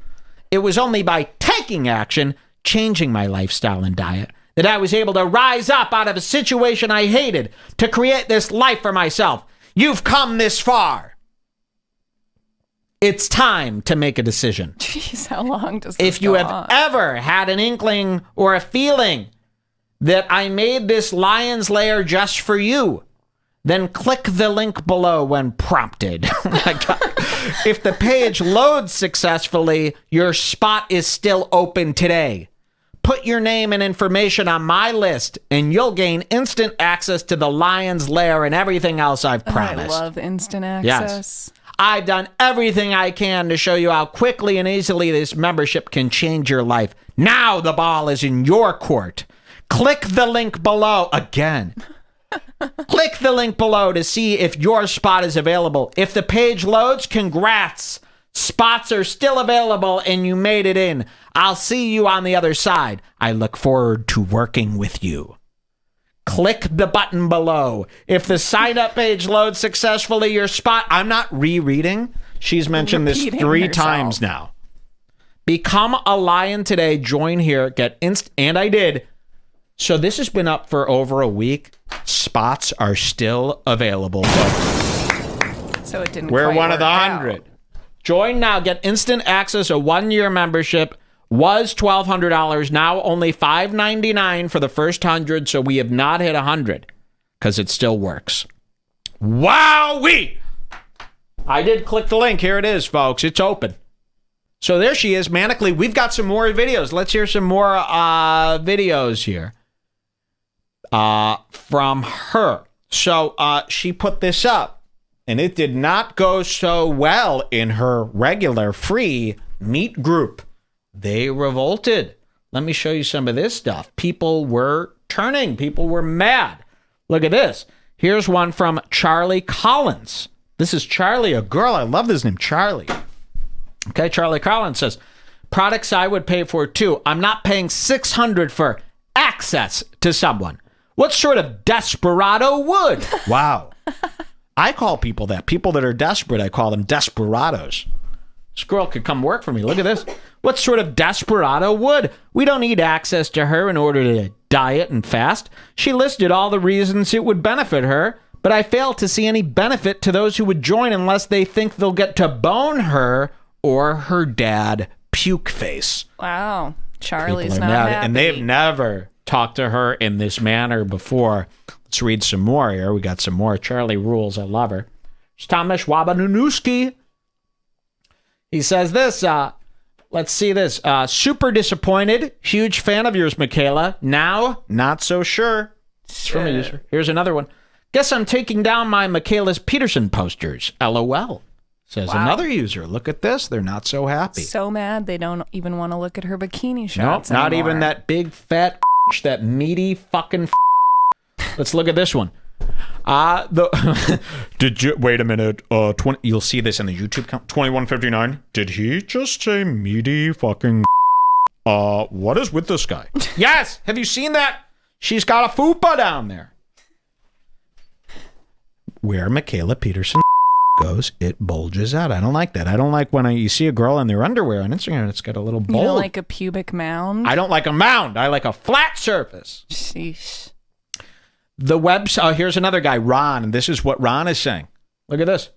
It was only by taking action, changing my lifestyle and diet, that I was able to rise up out of a situation I hated to create this life for myself. You've come this far. It's time to make a decision. Jeez, how long does If you have on? ever had an inkling or a feeling that I made this lion's lair just for you. Then click the link below when prompted. [LAUGHS] Oh if the page loads successfully, your spot is still open today. Put your name and information on my list, and you'll gain instant access to the lion's lair and everything else I've oh, promised. I love instant access. Yes. access. I've done everything I can to show you how quickly and easily this membership can change your life. Now the ball is in your court. Click the link below again. [LAUGHS] Click the link below to see if your spot is available. If the page loads, congrats. Spots are still available and you made it in. I'll see you on the other side. I look forward to working with you click the button below. If the sign up page loads successfully, your spot. I'm not rereading. She's mentioned this three herself. times now. Become a lion today. Join here. Get inst. And I did. So this has been up for over a week. Spots are still available. So it didn't. We're one of the hundred. Join now. Get instant access. A one year membership was twelve hundred dollars. Now only five ninety nine for the first hundred. So we have not hit a hundred because it still works. Wowee! I did click the link. Here it is, folks. It's open. So there she is, manically. We've got some more videos. Let's hear some more uh, videos here uh, from her. So uh, she put this up, and it did not go so well in her regular free meet group. They revolted. Let me show you some of this stuff. People were turning, people were mad. Look at this. Here's one from Charlie Collins. This is Charlie, a girl. I love this name, Charlie. Okay, Charlie Collins says, products I would pay for too. I'm not paying 600 for access to someone. What sort of desperado would? [LAUGHS] Wow. I call people that. People that are desperate, I call them desperados. This girl could come work for me. Look at this. What sort of desperado would? We don't need access to her in order to diet and fast. She listed all the reasons it would benefit her, but I fail to see any benefit to those who would join unless they think they'll get to bone her or her dad, puke face. Wow. Charlie's not mad, happy. and they've never talked to her in this manner before. Let's read some more here. We got some more. Charlie rules. I love her. It's Thomas Wabanunuski. He says this. Uh, let's see this. Uh, super disappointed. Huge fan of yours, Mikhaila. Now, not so sure. It's from a user. Here's another one. Guess I'm taking down my Mikhaila's Peterson posters. LOL. Says Wow. another user. Look at this. They're not so happy. so mad they don't even want to look at her bikini Nope, shots. not even that big fat that meaty fucking. Let's look at this one. Uh the [LAUGHS] Did you wait a minute? Uh 20 you'll see this in the YouTube count 2159. Did he just say meaty fucking Uh what is with this guy? [LAUGHS] yes, have you seen that? She's got a fupa down there. Where Mikhaila Peterson goes, it bulges out. I don't like that. I don't like when I, you see a girl in their underwear on Instagram and it's got a little bulge. You know, like a pubic mound. I don't like a mound. I like a flat surface. Sheesh. The website. Oh, here's another guy, Ron, and this is what Ron is saying. Look at this.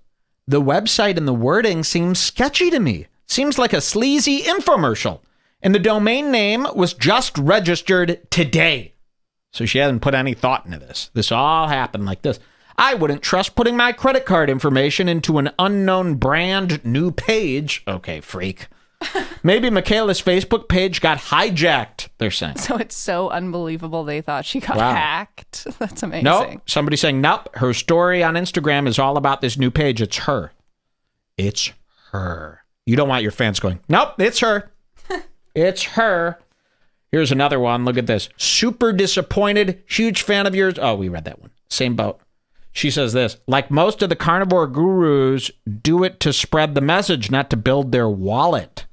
The website and the wording seems sketchy to me. Seems like a sleazy infomercial. And the domain name was just registered today. So she hasn't put any thought into this. This all happened like this. I wouldn't trust putting my credit card information into an unknown brand new page. Okay, freak. [LAUGHS] Maybe Mikhaila's Facebook page got hijacked, they're saying. So it's so unbelievable they thought she got Wow. hacked. [LAUGHS] That's amazing. Nope. Somebody saying, nope. Her story on Instagram is all about this new page. It's her. It's her. You don't want your fans going, nope, it's her. [LAUGHS] it's her. Here's another one. Look at this. Super disappointed. Huge fan of yours. Oh, we read that one. Same boat. She says this like most of the carnivore gurus, do it to spread the message, not to build their wallet.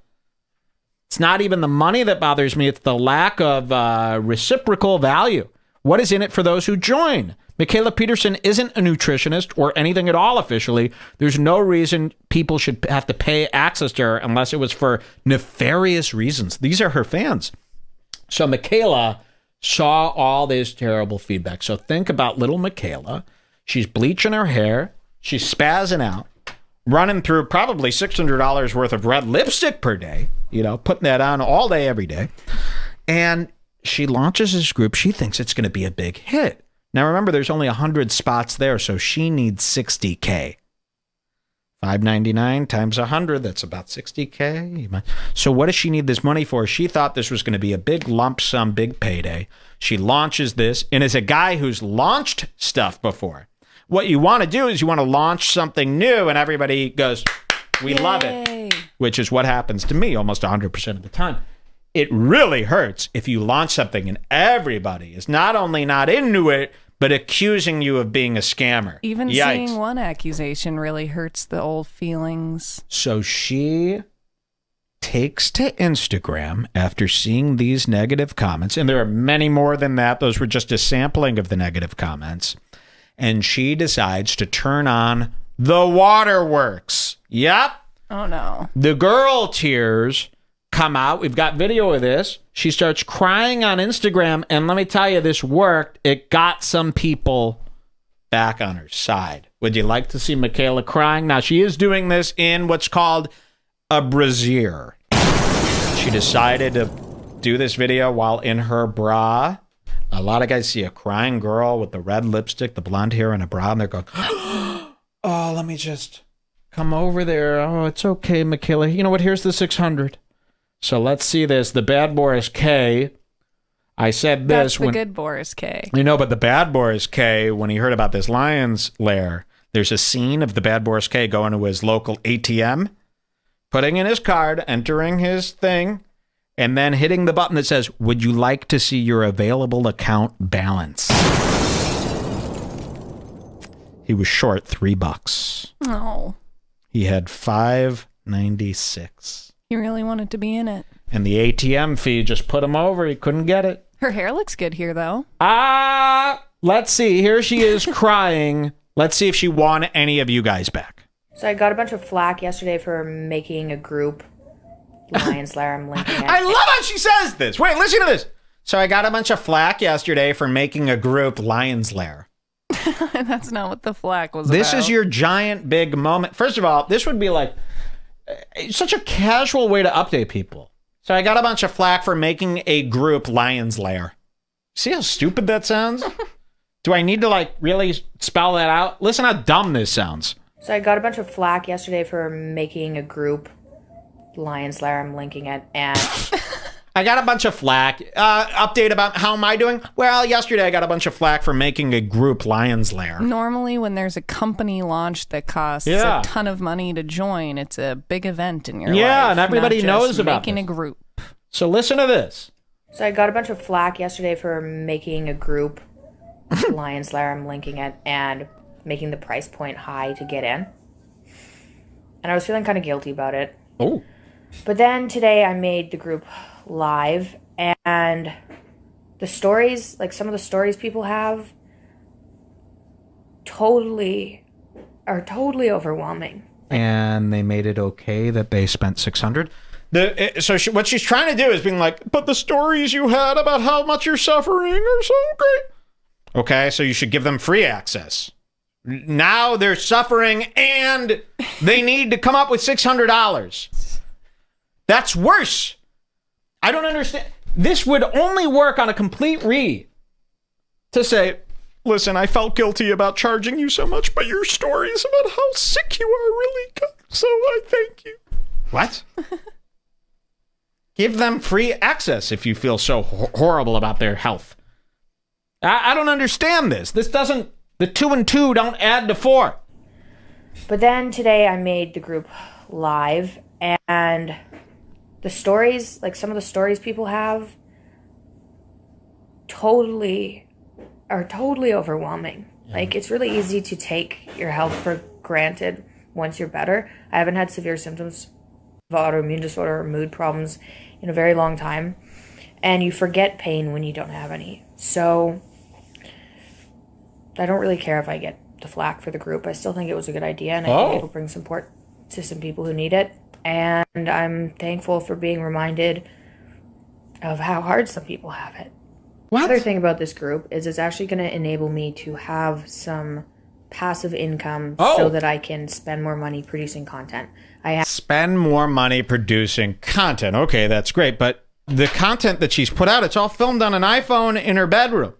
It's not even the money that bothers me, it's the lack of uh, reciprocal value. What is in it for those who join? Mikhaila Peterson isn't a nutritionist or anything at all officially. There's no reason people should have to pay access to her unless it was for nefarious reasons. These are her fans. So Mikhaila saw all this terrible feedback. So think about little Mikhaila. She's bleaching her hair. She's spazzing out, running through probably $600 worth of red lipstick per day, you know, putting that on all day, every day. And she launches this group. She thinks it's going to be a big hit. Now remember, there's only 100 spots there, so she needs 60K. 599 times 100, that's about 60K. So what does she need this money for? She thought this was going to be a big lump sum, big payday. She launches this, and as a guy who's launched stuff before, what you want to do is you want to launch something new, and everybody goes, we love it, which is what happens to me almost 100% of the time. It really hurts if you launch something and everybody is not only not into it, but accusing you of being a scammer. Even Yikes. seeing one accusation really hurts the old feelings. So she takes to Instagram after seeing these negative comments, and there are many more than that. Those were just a sampling of the negative comments. And she decides to turn on the waterworks. Yep. Oh no. The girl tears come out. We've got video of this. She starts crying on Instagram, and let me tell you, this worked. It got some people back on her side. Would you like to see Mikhaila crying? Now, she is doing this in what's called a brassiere. She decided to do this video while in her bra. A lot of guys see a crying girl with the red lipstick, the blonde hair, and a bra, and they're going, [GASPS] Oh, let me just come over there. Oh, it's okay, Mikhaila. You know what? Here's the 600. So let's see this. The bad Boris K. I said this That's the when good Boris K. you know, but the bad Boris K, when he heard about this lion's lair, there's a scene of the bad Boris K going to his local ATM, putting in his card, entering his thing, and then hitting the button that says, Would you like to see your available account balance? He was short three bucks. Oh, He had five ninety six. he really wanted to be in it. And the ATM fee just put him over. He couldn't get it. Her hair looks good here, though. Ah, let's see. Here she is [LAUGHS] crying. Let's see if she won any of you guys back. So I got a bunch of flack yesterday for making a group. Lions Lair, I'm [LAUGHS] linking it. I love how she says this. Wait, listen to this. So I got a bunch of flack yesterday for making a group Lion's Lair. [LAUGHS] That's not what the flack was This about. is your giant big moment. First of all, this would be like uh, such a casual way to update people. So I got a bunch of flack for making a group Lion's Lair. See how stupid that sounds? [LAUGHS] Do I need to like really spell that out? Listen how dumb this sounds. So I got a bunch of flack yesterday for making a group. Lions Lair, I'm linking it. And [LAUGHS] I got a bunch of flack. Uh, update about how am I doing? Well, yesterday I got a bunch of flack for making a group Lion's Lair. Normally, when there's a company launch that costs Yeah. a ton of money to join, it's a big event in your life. Yeah, and everybody not just knows about making this. a group. So listen to this. so I got a bunch of flack yesterday for making a group. [LAUGHS] Lions Lair, I'm linking it. And making the price point high to get in. And I was feeling kind of guilty about it. Oh. But then today I made the group live and the stories, like some of the stories people have, totally are totally overwhelming. And they made it okay that they spent 600. The, so she, what she's trying to do is being like, but the stories you had about how much you're suffering are so great. Okay, so you should give them free access. Now they're suffering and they need to come up with $600. That's worse. I don't understand. This would only work on a complete read to say, listen, I felt guilty about charging you so much, but your stories about how sick you are really good. So I thank you. What? [LAUGHS] Give them free access if you feel so hor- horrible about their health. I, I don't understand this. This doesn't, the two and two don't add to four. But then today I made the group live and the stories, like some of the stories people have, totally are totally overwhelming. Like it's really easy to take your health for granted once you're better. I haven't had severe symptoms of autoimmune disorder or mood problems in a very long time. And you forget pain when you don't have any. So I don't really care if I get the flack for the group. I still think it was a good idea, and I Oh. think it'll bring support to some people who need it. And I'm thankful for being reminded of how hard some people have it. What? Other thing about this group is it's actually going to enable me to have some passive income Oh. so that I can spend more money producing content. I have Spend more money producing content. Okay, that's great. But the content that she's put out, it's all filmed on an iPhone in her bedroom.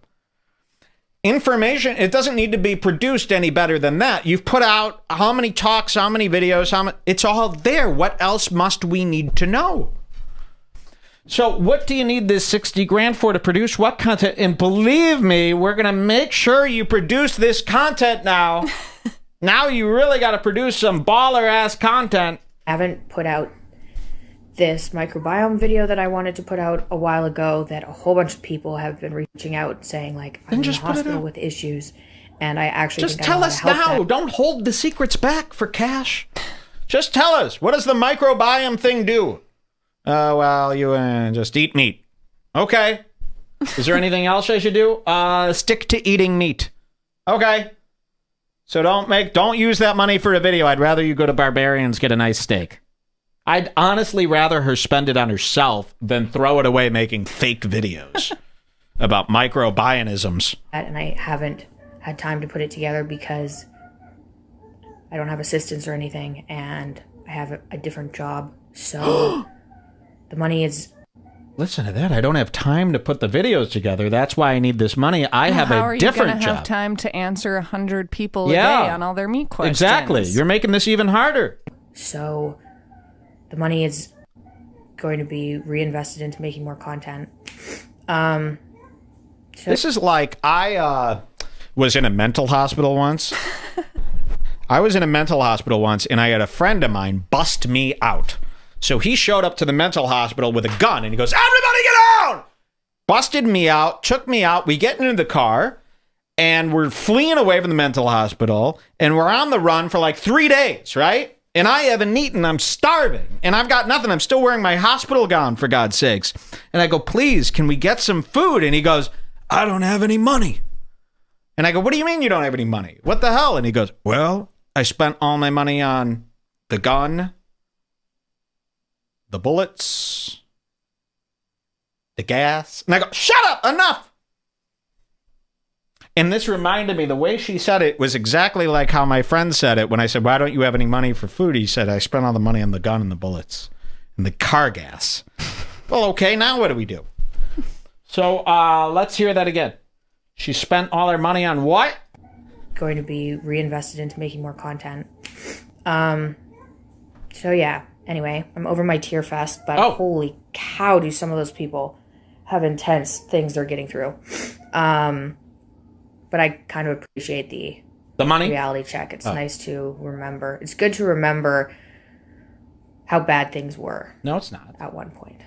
Information, it doesn't need to be produced any better than that. You've put out how many talks, how many videos, how many, it's all there. What else must we need to know? So, what do you need this 60 grand for to produce what content? And believe me, we're going to make sure you produce this content now. [LAUGHS] now you really got to produce some baller ass content. I haven't put out this microbiome video that I wanted to put out a while ago that a whole bunch of people have been reaching out saying like I'm just in the hospital with issues and I actually Just tell us now. them. Don't hold the secrets back for cash. Just tell us. What does the microbiome thing do? Uh, well, you uh, just eat meat. Okay. Is there anything else I should do? Uh, stick to eating meat. Okay. So don't make, don't use that money for a video. I'd rather you go to Barberians get a nice steak. I'd honestly rather her spend it on herself than throw it away making fake videos [LAUGHS] about microbionisms. and I haven't had time to put it together because I don't have assistants or anything and I have a, a different job. So [GASPS] the money is Listen to that. I don't have time to put the videos together. That's why I need this money. I have How a are you different gonna have time to answer a hundred people Yeah. a day on all their meat questions? exactly. You're making this even harder. so the money is going to be reinvested into making more content. Um This is like I uh, was in a mental hospital once. [LAUGHS] I was in a mental hospital once, and I had a friend of mine bust me out. So he showed up to the mental hospital with a gun, and he goes, "Everybody get out!" Busted me out, took me out. We get into the car, and we're fleeing away from the mental hospital, and we're on the run for like three days, right? And I haven't eaten. I'm starving, and I've got nothing. I'm still wearing my hospital gown, for God's sakes. And I go, "Please, can we get some food?" And he goes, "I don't have any money." And I go, What do you mean you don't have any money? What the hell? And he goes, Well, I spent all my money on the gun, the bullets, the gas. And I go, Shut up, enough. And this reminded me, the way she said it was exactly like how my friend said it when I said, Why don't you have any money for food? He said, I spent all the money on the gun and the bullets and the car gas. [LAUGHS] well, okay, now what do we do? So uh, let's hear that again. She spent all her money on what? going to be reinvested into making more content. Um, so yeah. Anyway, I'm over my tear fest, but Oh. holy cow, do some of those people have intense things they're getting through. Um, but I kind of appreciate the The money? reality check. It's nice to remember. It's good to remember how bad things were No, it's not. at one point.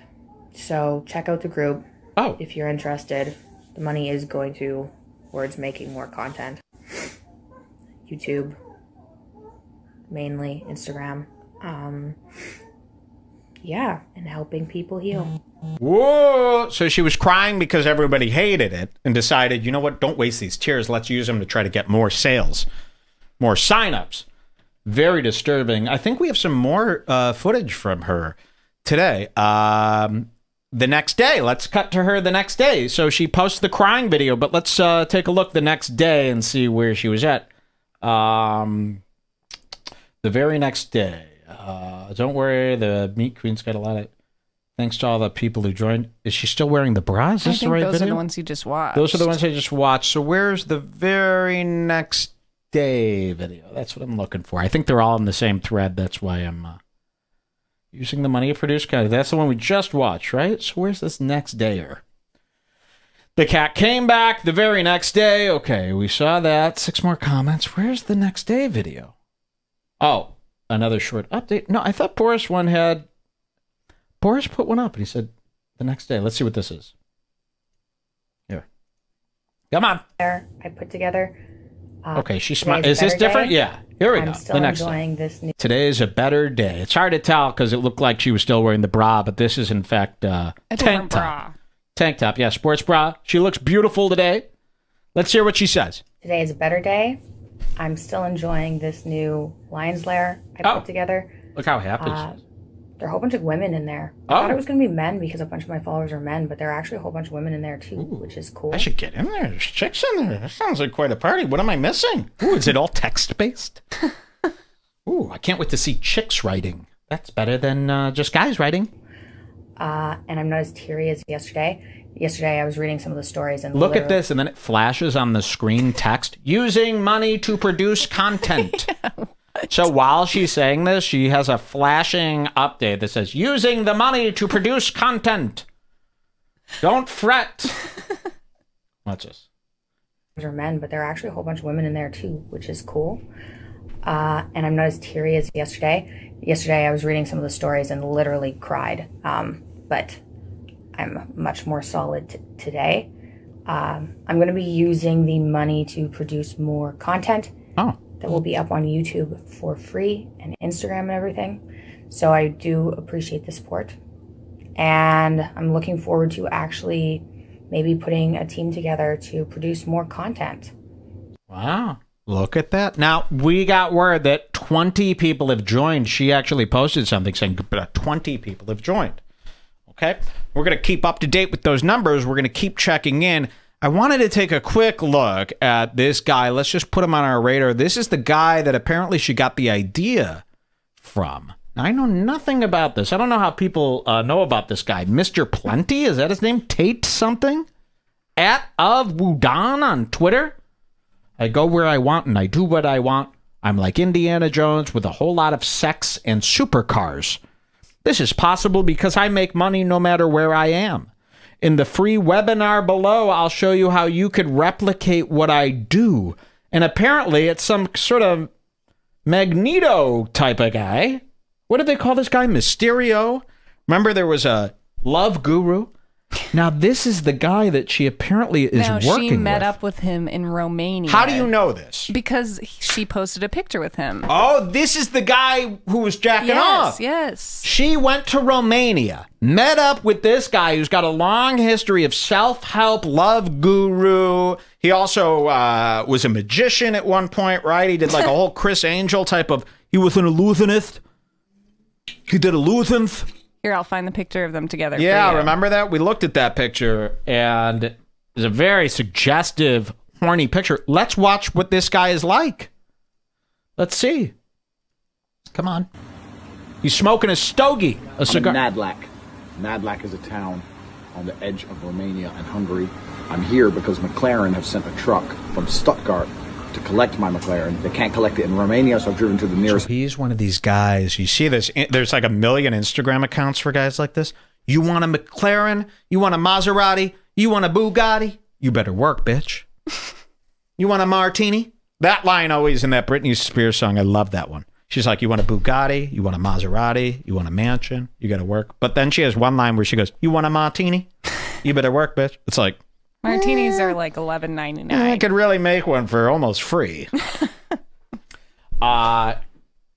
So check out the group Oh, if you're interested. The money is going to towards making more content. YouTube, mainly Instagram. Um, yeah, and helping people heal. whoa. So she was crying because everybody hated it and decided, you know what? Don't waste these tears. Let's use them to try to get more sales, more signups. Very disturbing. I think we have some more uh, footage from her today. Um, the next day, let's cut to her the next day. So she posts the crying video, but let's uh, take a look the next day and see where she was at. Um, the very next day. Uh, don't worry, the meat queen's got a lot of. Thanks to all the people who joined. Is she still wearing the bra? Is I this the think right those video? are the ones you just watched. Those are the ones I just watched. So where's the very next day video? That's what I'm looking for. I think they're all in the same thread. That's why I'm uh, using the money to produce content. That's the one we just watched, right? So where's this next dayer? The cat came back the very next day. Okay, we saw that. Six more comments. Where's the next day video? Oh, another short update. No, I thought Boris one had. Boris put one up and he said the next day. Let's see what this is. Here. Come on. There, I put together. Okay, she's Today's smiled. a Is this different? day. Yeah. Here we I'm go. still The next one. enjoying this new Today is a better day. It's hard to tell because it looked like she was still wearing the bra, but this is in fact uh, a tank top. bra. Tank top, yeah, sports bra. She looks beautiful today. Let's hear what she says. Today is a better day. I'm still enjoying this new Lion's Lair I Oh. put together. Look how happy Uh. There are a whole bunch of women in there. I Oh. thought it was going to be men because a bunch of my followers are men, but there are actually a whole bunch of women in there too, which is cool. I should get in there. There's chicks in there. That sounds like quite a party. What am I missing? Ooh, is it all text based? [LAUGHS] Ooh, I can't wait to see chicks writing. That's better than uh, just guys writing. uh, and I'm not as teary as yesterday. Yesterday, I was reading some of the stories and Look at this, and then it flashes on the screen text using money to produce content. [LAUGHS] so while she's saying this, she has a flashing update that says using the money to produce content. Don't fret. [LAUGHS] Watch this. Those are men, but there are actually a whole bunch of women in there too, which is cool. Uh, and I'm not as teary as yesterday. Yesterday, I was reading some of the stories and literally cried. Um, but I'm much more solid t- today. Um, I'm going to be using the money to produce more content Oh, that will be up on YouTube for free and Instagram and everything. So I do appreciate the support. And I'm looking forward to actually maybe putting a team together to produce more content. wow. Look at that. Now, we got word that 20 people have joined. She actually posted something saying uh, 20 people have joined. Okay. We're going to keep up to date with those numbers. We're going to keep checking in. I wanted to take a quick look at this guy. Let's just put him on our radar. This is the guy that apparently she got the idea from. Now, I know nothing about this. I don't know how people uh, know about this guy. Mr. Plenty? Is that his name? Tate something? At of Wudan on Twitter? I go where I want and I do what I want. I'm like Indiana Jones with a whole lot of sex and supercars. This is possible because I make money no matter where I am. In the free webinar below, I'll show you how you could replicate what I do. And apparently, it's some sort of Magneto type of guy. What did they call this guy? Mysterio? Remember, there was a love guru? Now, this is the guy that she apparently is now working she met with. up with him in Romania. How do you know this? Because she posted a picture with him. Oh, this is the guy who was jacking yes, off. yes. Yes. She went to Romania, met up with this guy who's got a long history of self help, love guru. He also uh, was a magician at one point, right? He did like a [LAUGHS] whole Criss Angel type of. He was an illusionist. He did illusions. Here, I'll find the picture of them together. for Yeah, you. remember that? We looked at that picture and it's a very suggestive, horny picture. Let's watch what this guy is like. Let's see. Come on. He's smoking a stogie, a I'm cigar. in Nadlac. Nadlac is a town on the edge of Romania and Hungary. I'm here because McLaren have sent a truck from Stuttgart to collect my McLaren. They can't collect it in Romania, so I've driven to the nearest He's one of these guys. You see this? There's like a million Instagram accounts for guys like this. You want a McLaren? You want a Maserati? You want a Bugatti? You better work, bitch. [LAUGHS] You want a martini? That line always in that Britney Spears song. I love that one. She's like, You want a Bugatti? You want a Maserati? You want a mansion? You got to work. But then she has one line where she goes, You want a martini? You better work, bitch. It's like, Martinis are like eleven ninety I could really make one for almost free. [LAUGHS] uh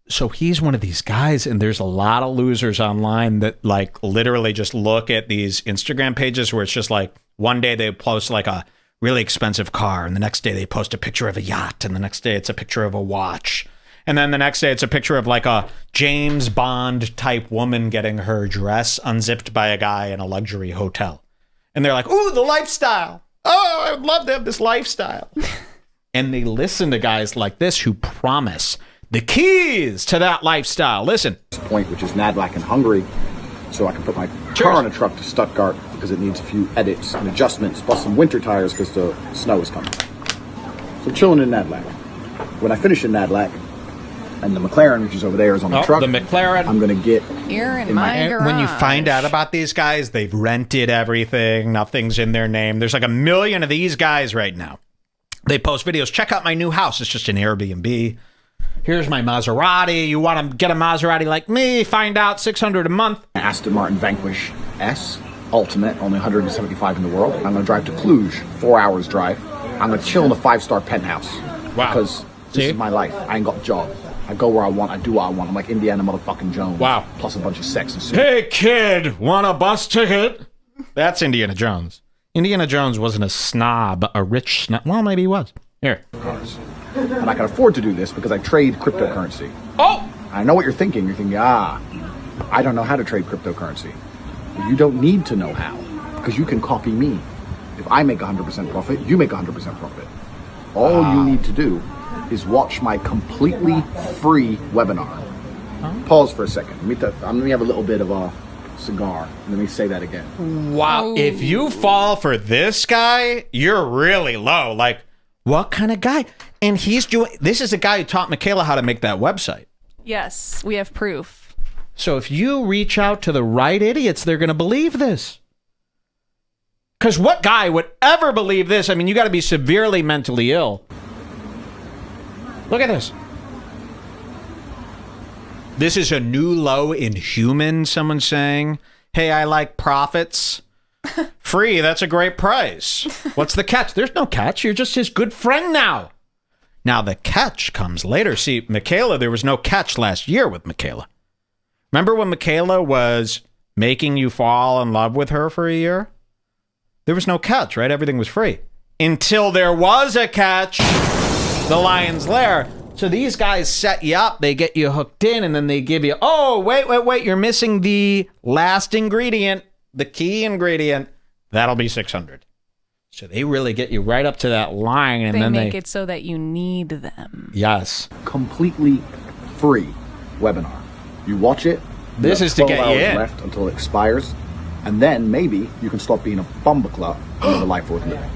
so he's one of these guys and there's a lot of losers online that like literally just look at these Instagram pages where it's just like one day they post like a really expensive car and the next day they post a picture of a yacht and the next day it's a picture of a watch. And then the next day it's a picture of like a James Bond type woman getting her dress unzipped by a guy in a luxury hotel. And they're like, ooh, the lifestyle. Oh, I would love to have this lifestyle. [LAUGHS] and they listen to guys like this who promise the keys to that lifestyle. Listen, point, which is Nadlac in Hungary, so I can put my car on a truck to Stuttgart because it needs a few edits and adjustments, plus some winter tires because the snow is coming. So I'm chilling in Nadlac. When I finish in Nadlac, and the McLaren, which is over there, is on the Oh, truck. the McLaren. I'm gonna get Here in, In my, my- garage. when you find out about these guys, they've rented everything, nothing's in their name. There's like a million of these guys right now. They post videos. Check out my new house. It's just an Airbnb. Here's my Maserati. You want to get a Maserati like me? Find out 600 a month. Aston Martin Vanquish S Ultimate, only 175 in the world. I'm gonna drive to Cluj, four hours drive. I'm gonna chill in a five-star penthouse. Wow. Because this See? is my life. I ain't got a job. I go where I want. I do what I want. I'm like Indiana motherfucking Jones. Wow. Plus a bunch of sex and super Hey kid, want a bus ticket? That's Indiana Jones. Indiana Jones wasn't a snob, a rich snob. Well, maybe he was. Here. cars. And I can afford to do this because I trade cryptocurrency. Oh! I know what you're thinking. You're thinking, ah, I don't know how to trade cryptocurrency. You don't need to know how because you can copy me. If I make 100% profit, you make 100% profit. All you need to do is watch my completely free webinar. Pause for a second. Let me, t- let me have a little bit of a cigar. Let me say that again. Wow. If you fall for this guy, you're really low. Like, what kind of guy? And he's doing this is a guy who taught Mikhaila how to make that website. Yes, we have proof. So if you reach out to the right idiots, they're going to believe this. Because what guy would ever believe this? I mean, you got to be severely mentally ill. Look at this. This is a new low in human, someone's saying. Hey, I like profits. [LAUGHS] Free, that's a great price. What's the catch? There's no catch. You're just his good friend now. Now, the catch comes later. See, Mikhaila, there was no catch last year with Mikhaila. Remember when Mikhaila was making you fall in love with her for a year? There was no catch, right? Everything was free. Until there was a catch, the Lion's Lair. So these guys set you up, they get you hooked in, and then they give you, oh, wait, wait, wait, you're missing the last ingredient, the key ingredient. That'll be 600. So they really get you right up to that line, and They then make they. it so that you need them. Yes. Completely free webinar. You watch it. This is to 12 get you hours in. left until it expires, and then maybe you can stop being a bumbleclot and live a [GASPS] life worth living.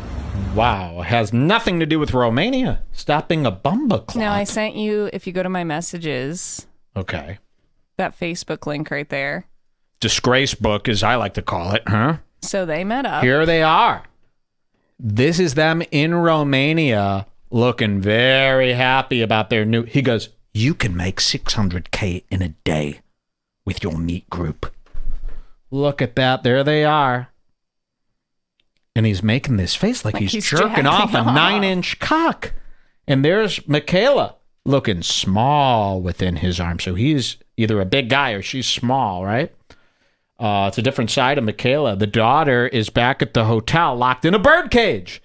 Wow. It has nothing to do with Romania. Stopping a bumba clock. Now I sent you, if you go to my messages, Okay. that Facebook link right there. Disgrace book, as I like to call it, huh? So they met up. Here they are. This is them in Romania looking very happy about their new. He goes, You can make 600K in a day with your meat group. Look at that. There they are. And he's making this face like, Like he's, he's jerking off a off. nine inch cock. And there's Mikhaila looking small within his arm. So he's either a big guy or she's small, right? Uh, it's a different side of Mikhaila. The daughter is back at the hotel, locked in a birdcage.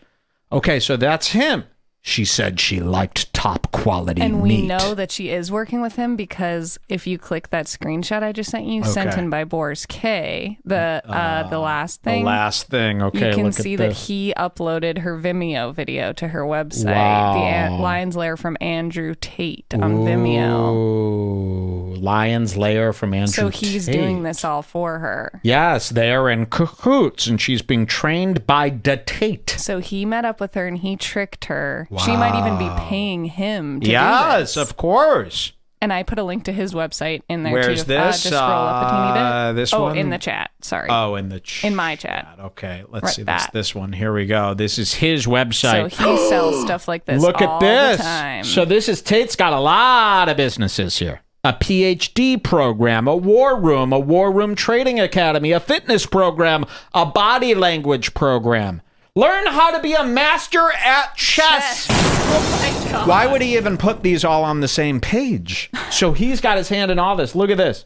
Okay, so that's him. She said she liked top quality and we meat. know that she is working with him because if you click that screenshot I just sent you, sent in by Boris K, the uh, the last the thing, last thing. Okay, you can look see at that he uploaded her Vimeo video to her website, Wow. the An- Lion's Lair from Andrew Tate on Vimeo. Ooh, Lion's Lair from Andrew. Tate. So he's Tate. doing this all for her. Yes, they're in cahoots, and she's being trained by Da Tate. So he met up with her and he tricked her. She might even be paying him to Yes, this. of course. And I put a link to his website in there Where's too. this? Uh, just scroll up a teeny Uh, bit. this oh, one? in the chat. Sorry. Oh, in the chat. In my chat. Okay, let's Right, see this. that. This one. Here we go. This is his so website. he sells [GASPS] stuff like this. Look all at this. The time. So this is Tate's got a lot of businesses here. A PhD program, a war room, a war room trading academy, a fitness program, a body language program. Learn how to be a master at chess. oh. Why would he even put these all on the same page? [LAUGHS] So he's got his hand in all this. Look at this.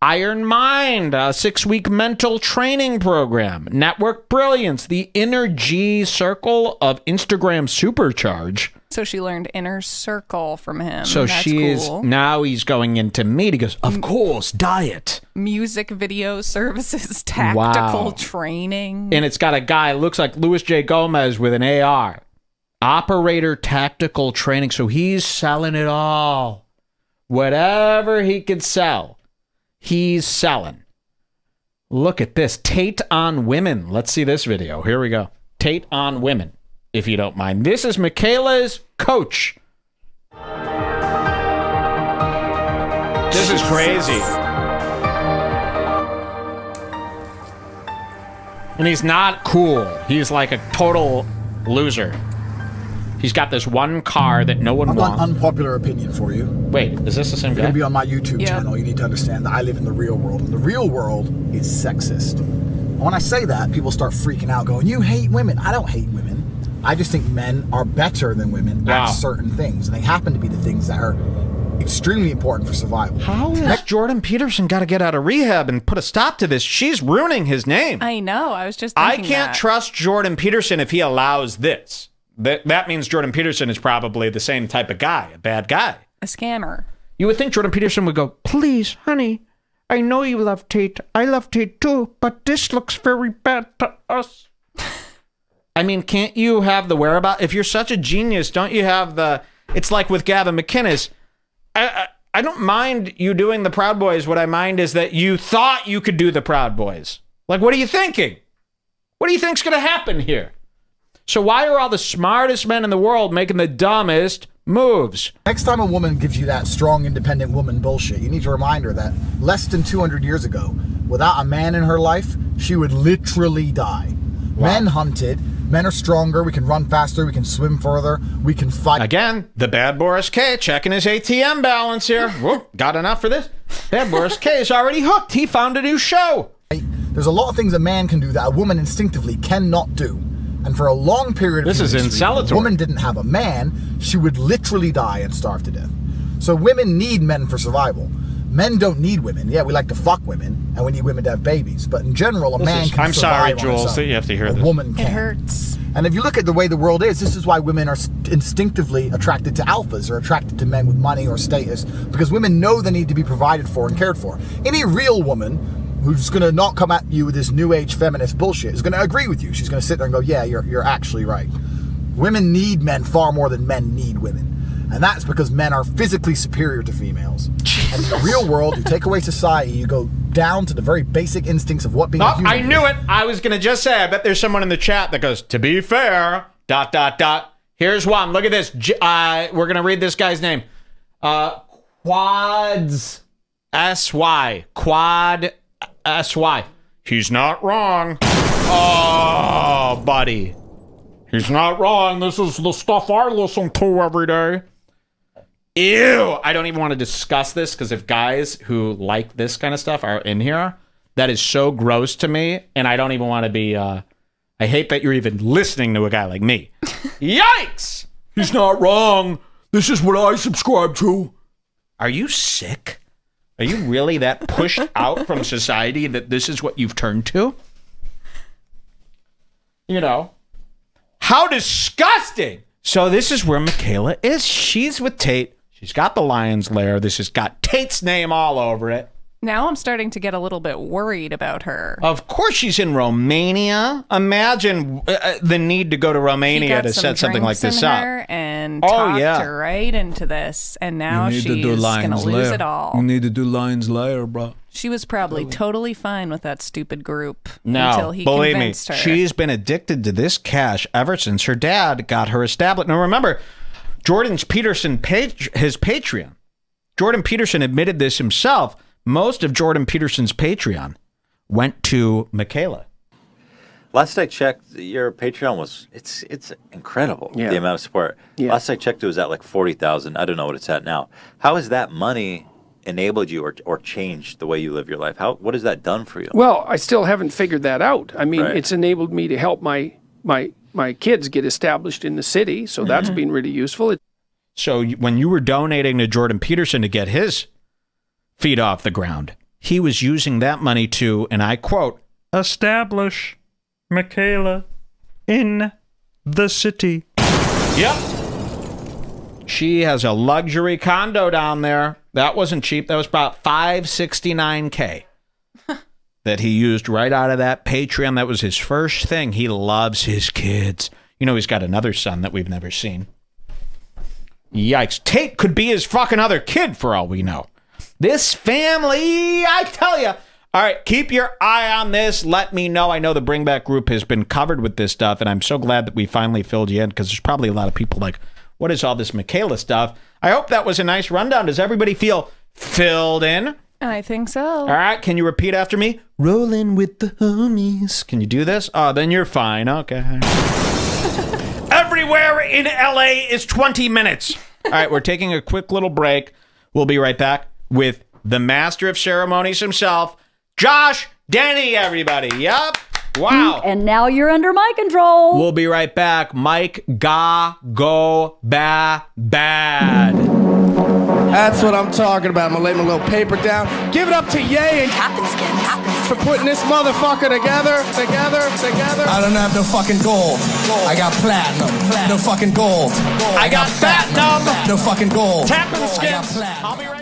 Iron Mind, a six week mental training program. Network Brilliance, the Inner G Circle of Instagram Supercharge. So she learned inner circle from him. So That's she's cool. now he's going into meat. He goes, Of course, diet. music video services, [LAUGHS] tactical Wow. training. And it's got a guy, looks like Luis J. Gomez with an AR. Operator tactical training. So he's selling it all. Whatever he could sell, he's selling. Look at this. Tate on women. Let's see this video. Here we go. Tate on women, if you don't mind. This is Mikhaila's coach. This is crazy. And he's not cool. He's like a total loser. He's got this one car that no one I've got wants. an unpopular opinion for you. Wait, is this the same You're guy? gonna be on my YouTube Yeah. channel. You need to understand that I live in the real world, and the real world is sexist. And when I say that, people start freaking out, going, "You hate women." I don't hate women. I just think men are better than women Wow. at certain things, and they happen to be the things that are extremely important for survival. How has Jordan Peterson got to get out of rehab and put a stop to this? She's ruining his name. I know. I was just. I can't that. trust Jordan Peterson if he allows this. That that means Jordan Peterson is probably the same type of guy, a bad guy. a scammer. You would think Jordan Peterson would go, "Please, honey, I know you love Tate. I love Tate too, but this looks very bad to us." I mean, can't you have the whereabout? If you're such a genius, don't you have the? It's like with Gavin McInnes. I, I, I don't mind you doing the Proud Boys. What I mind is that you thought you could do the Proud Boys. Like, what are you thinking? What do you think's going to happen here? So why are all the smartest men in the world making the dumbest moves? Next time a woman gives you that strong, independent woman bullshit, you need to remind her that less than 200 years ago, without a man in her life, she would literally die. Men hunted. Men are stronger. We can run faster. We can swim further. We can fight. Again, the bad Boris K checking his ATM balance here. Whoop, got enough for this? Bad Boris K is already hooked. He found a new show. There's a lot of things a man can do that a woman instinctively cannot do. And for a long period of This is history, insalatory. a woman didn't have a man, she would literally die and starve to death. So women need men for survival. Men don't need women. Yeah, we like to fuck women, and we need women to have babies. But in general, a man is- can I'm sorry, survive on his Jules, that you have to hear a this. woman It hurts. And if you look at the way the world is, this is why women are instinctively attracted to alphas or attracted to men with money or status, because women know they need to be provided for and cared for. Any real woman who's going to not come at you with this new age feminist bullshit is going to agree with you. She's going to sit there and go, "Yeah, you're you're actually right." Women need men far more than men need women. And that's because men are physically superior to females. And in the real world, you take away society, you go down to the very basic instincts of what being a Oh, human I is. knew it. I was going to just say, I bet there's someone in the chat that goes, to be fair, dot, dot, dot. Here's one. Look at this. Uh, we're going to read this guy's name. Uh, Quads S-Y. Quad S-Y. He's not wrong. Oh, buddy. He's not wrong. This is the stuff I listen to every day. Ew. I don't even want to discuss this because if guys who like this kind of stuff are in here, that is so gross to me. And I don't even want to be, uh, I hate that you're even listening to a guy like me. [LAUGHS] Yikes. He's not wrong. This is what I subscribe to. Are you sick? Are you really that pushed [LAUGHS] out from society that this is what you've turned to? You know, how disgusting! So this is where Mikhaila is. She's with Tate. She's got the lion's lair. This has got Tate's name all over it. Now I'm starting to get a little bit worried about her. Of course, she's in Romania. Imagine uh, uh, the need to go to Romania to some set something like this in up. her and Oh, talked yeah. her right into this, and now you need she's to do gonna lose Lair. it all. You need to do Lion's Lair, bro. She was probably totally fine with that stupid group No, until he believe me, convinced her. she's been addicted to this cash ever since her dad got her established. Now remember, Jordan's Peterson page his Patreon. Jordan Peterson admitted this himself. Most of Jordan Peterson's Patreon went to Mikhaila. Last I checked, your Patreon was it's it's incredible Yeah. the amount of support. Yeah. Last I checked, it was at like forty thousand. I don't know what it's at now. How has that money enabled you or or changed the way you live your life? How what has that done for you? Well, I still haven't figured that out. I mean, Right. it's enabled me to help my my my kids get established in the city, so that's Mm-hmm. been really useful. It, So when you were donating to Jordan Peterson to get his feet off the ground, he was using that money to, and I quote, establish Mikhaila in the city. Yep. She has a luxury condo down there. That wasn't cheap. That was about 569k that he used right out of that Patreon. That was his first thing. He loves his kids. You know, he's got another son that we've never seen. Yikes. Tate could be his fucking other kid for all we know. This family, I tell you. All right, keep your eye on this. Let me know. I know the Bring Back group has been covered with this stuff, and I'm so glad that we finally filled you in because there's probably a lot of people like, what is all this Mikhaila stuff? I hope that was a nice rundown. Does everybody feel filled in? I think so. All right, can you repeat after me? Rolling with the homies. Can you do this? Oh, then you're fine. Okay. [LAUGHS] Everywhere in LA is 20 minutes. All right, we're taking a quick little break. We'll be right back with the master of ceremonies himself, Josh Denny, everybody. Yup. Wow. Mm, and now you're under my control. We'll be right back. Mike Ga Go Ba Bad. That's what I'm talking about. I'm gonna lay my little paper down. Give it up to Ye and Captain Skin for putting this motherfucker together, together, together. I don't have no fucking gold. I got platinum. No fucking gold. I got platinum. No fucking gold. Tapping I skins. I'll be right back.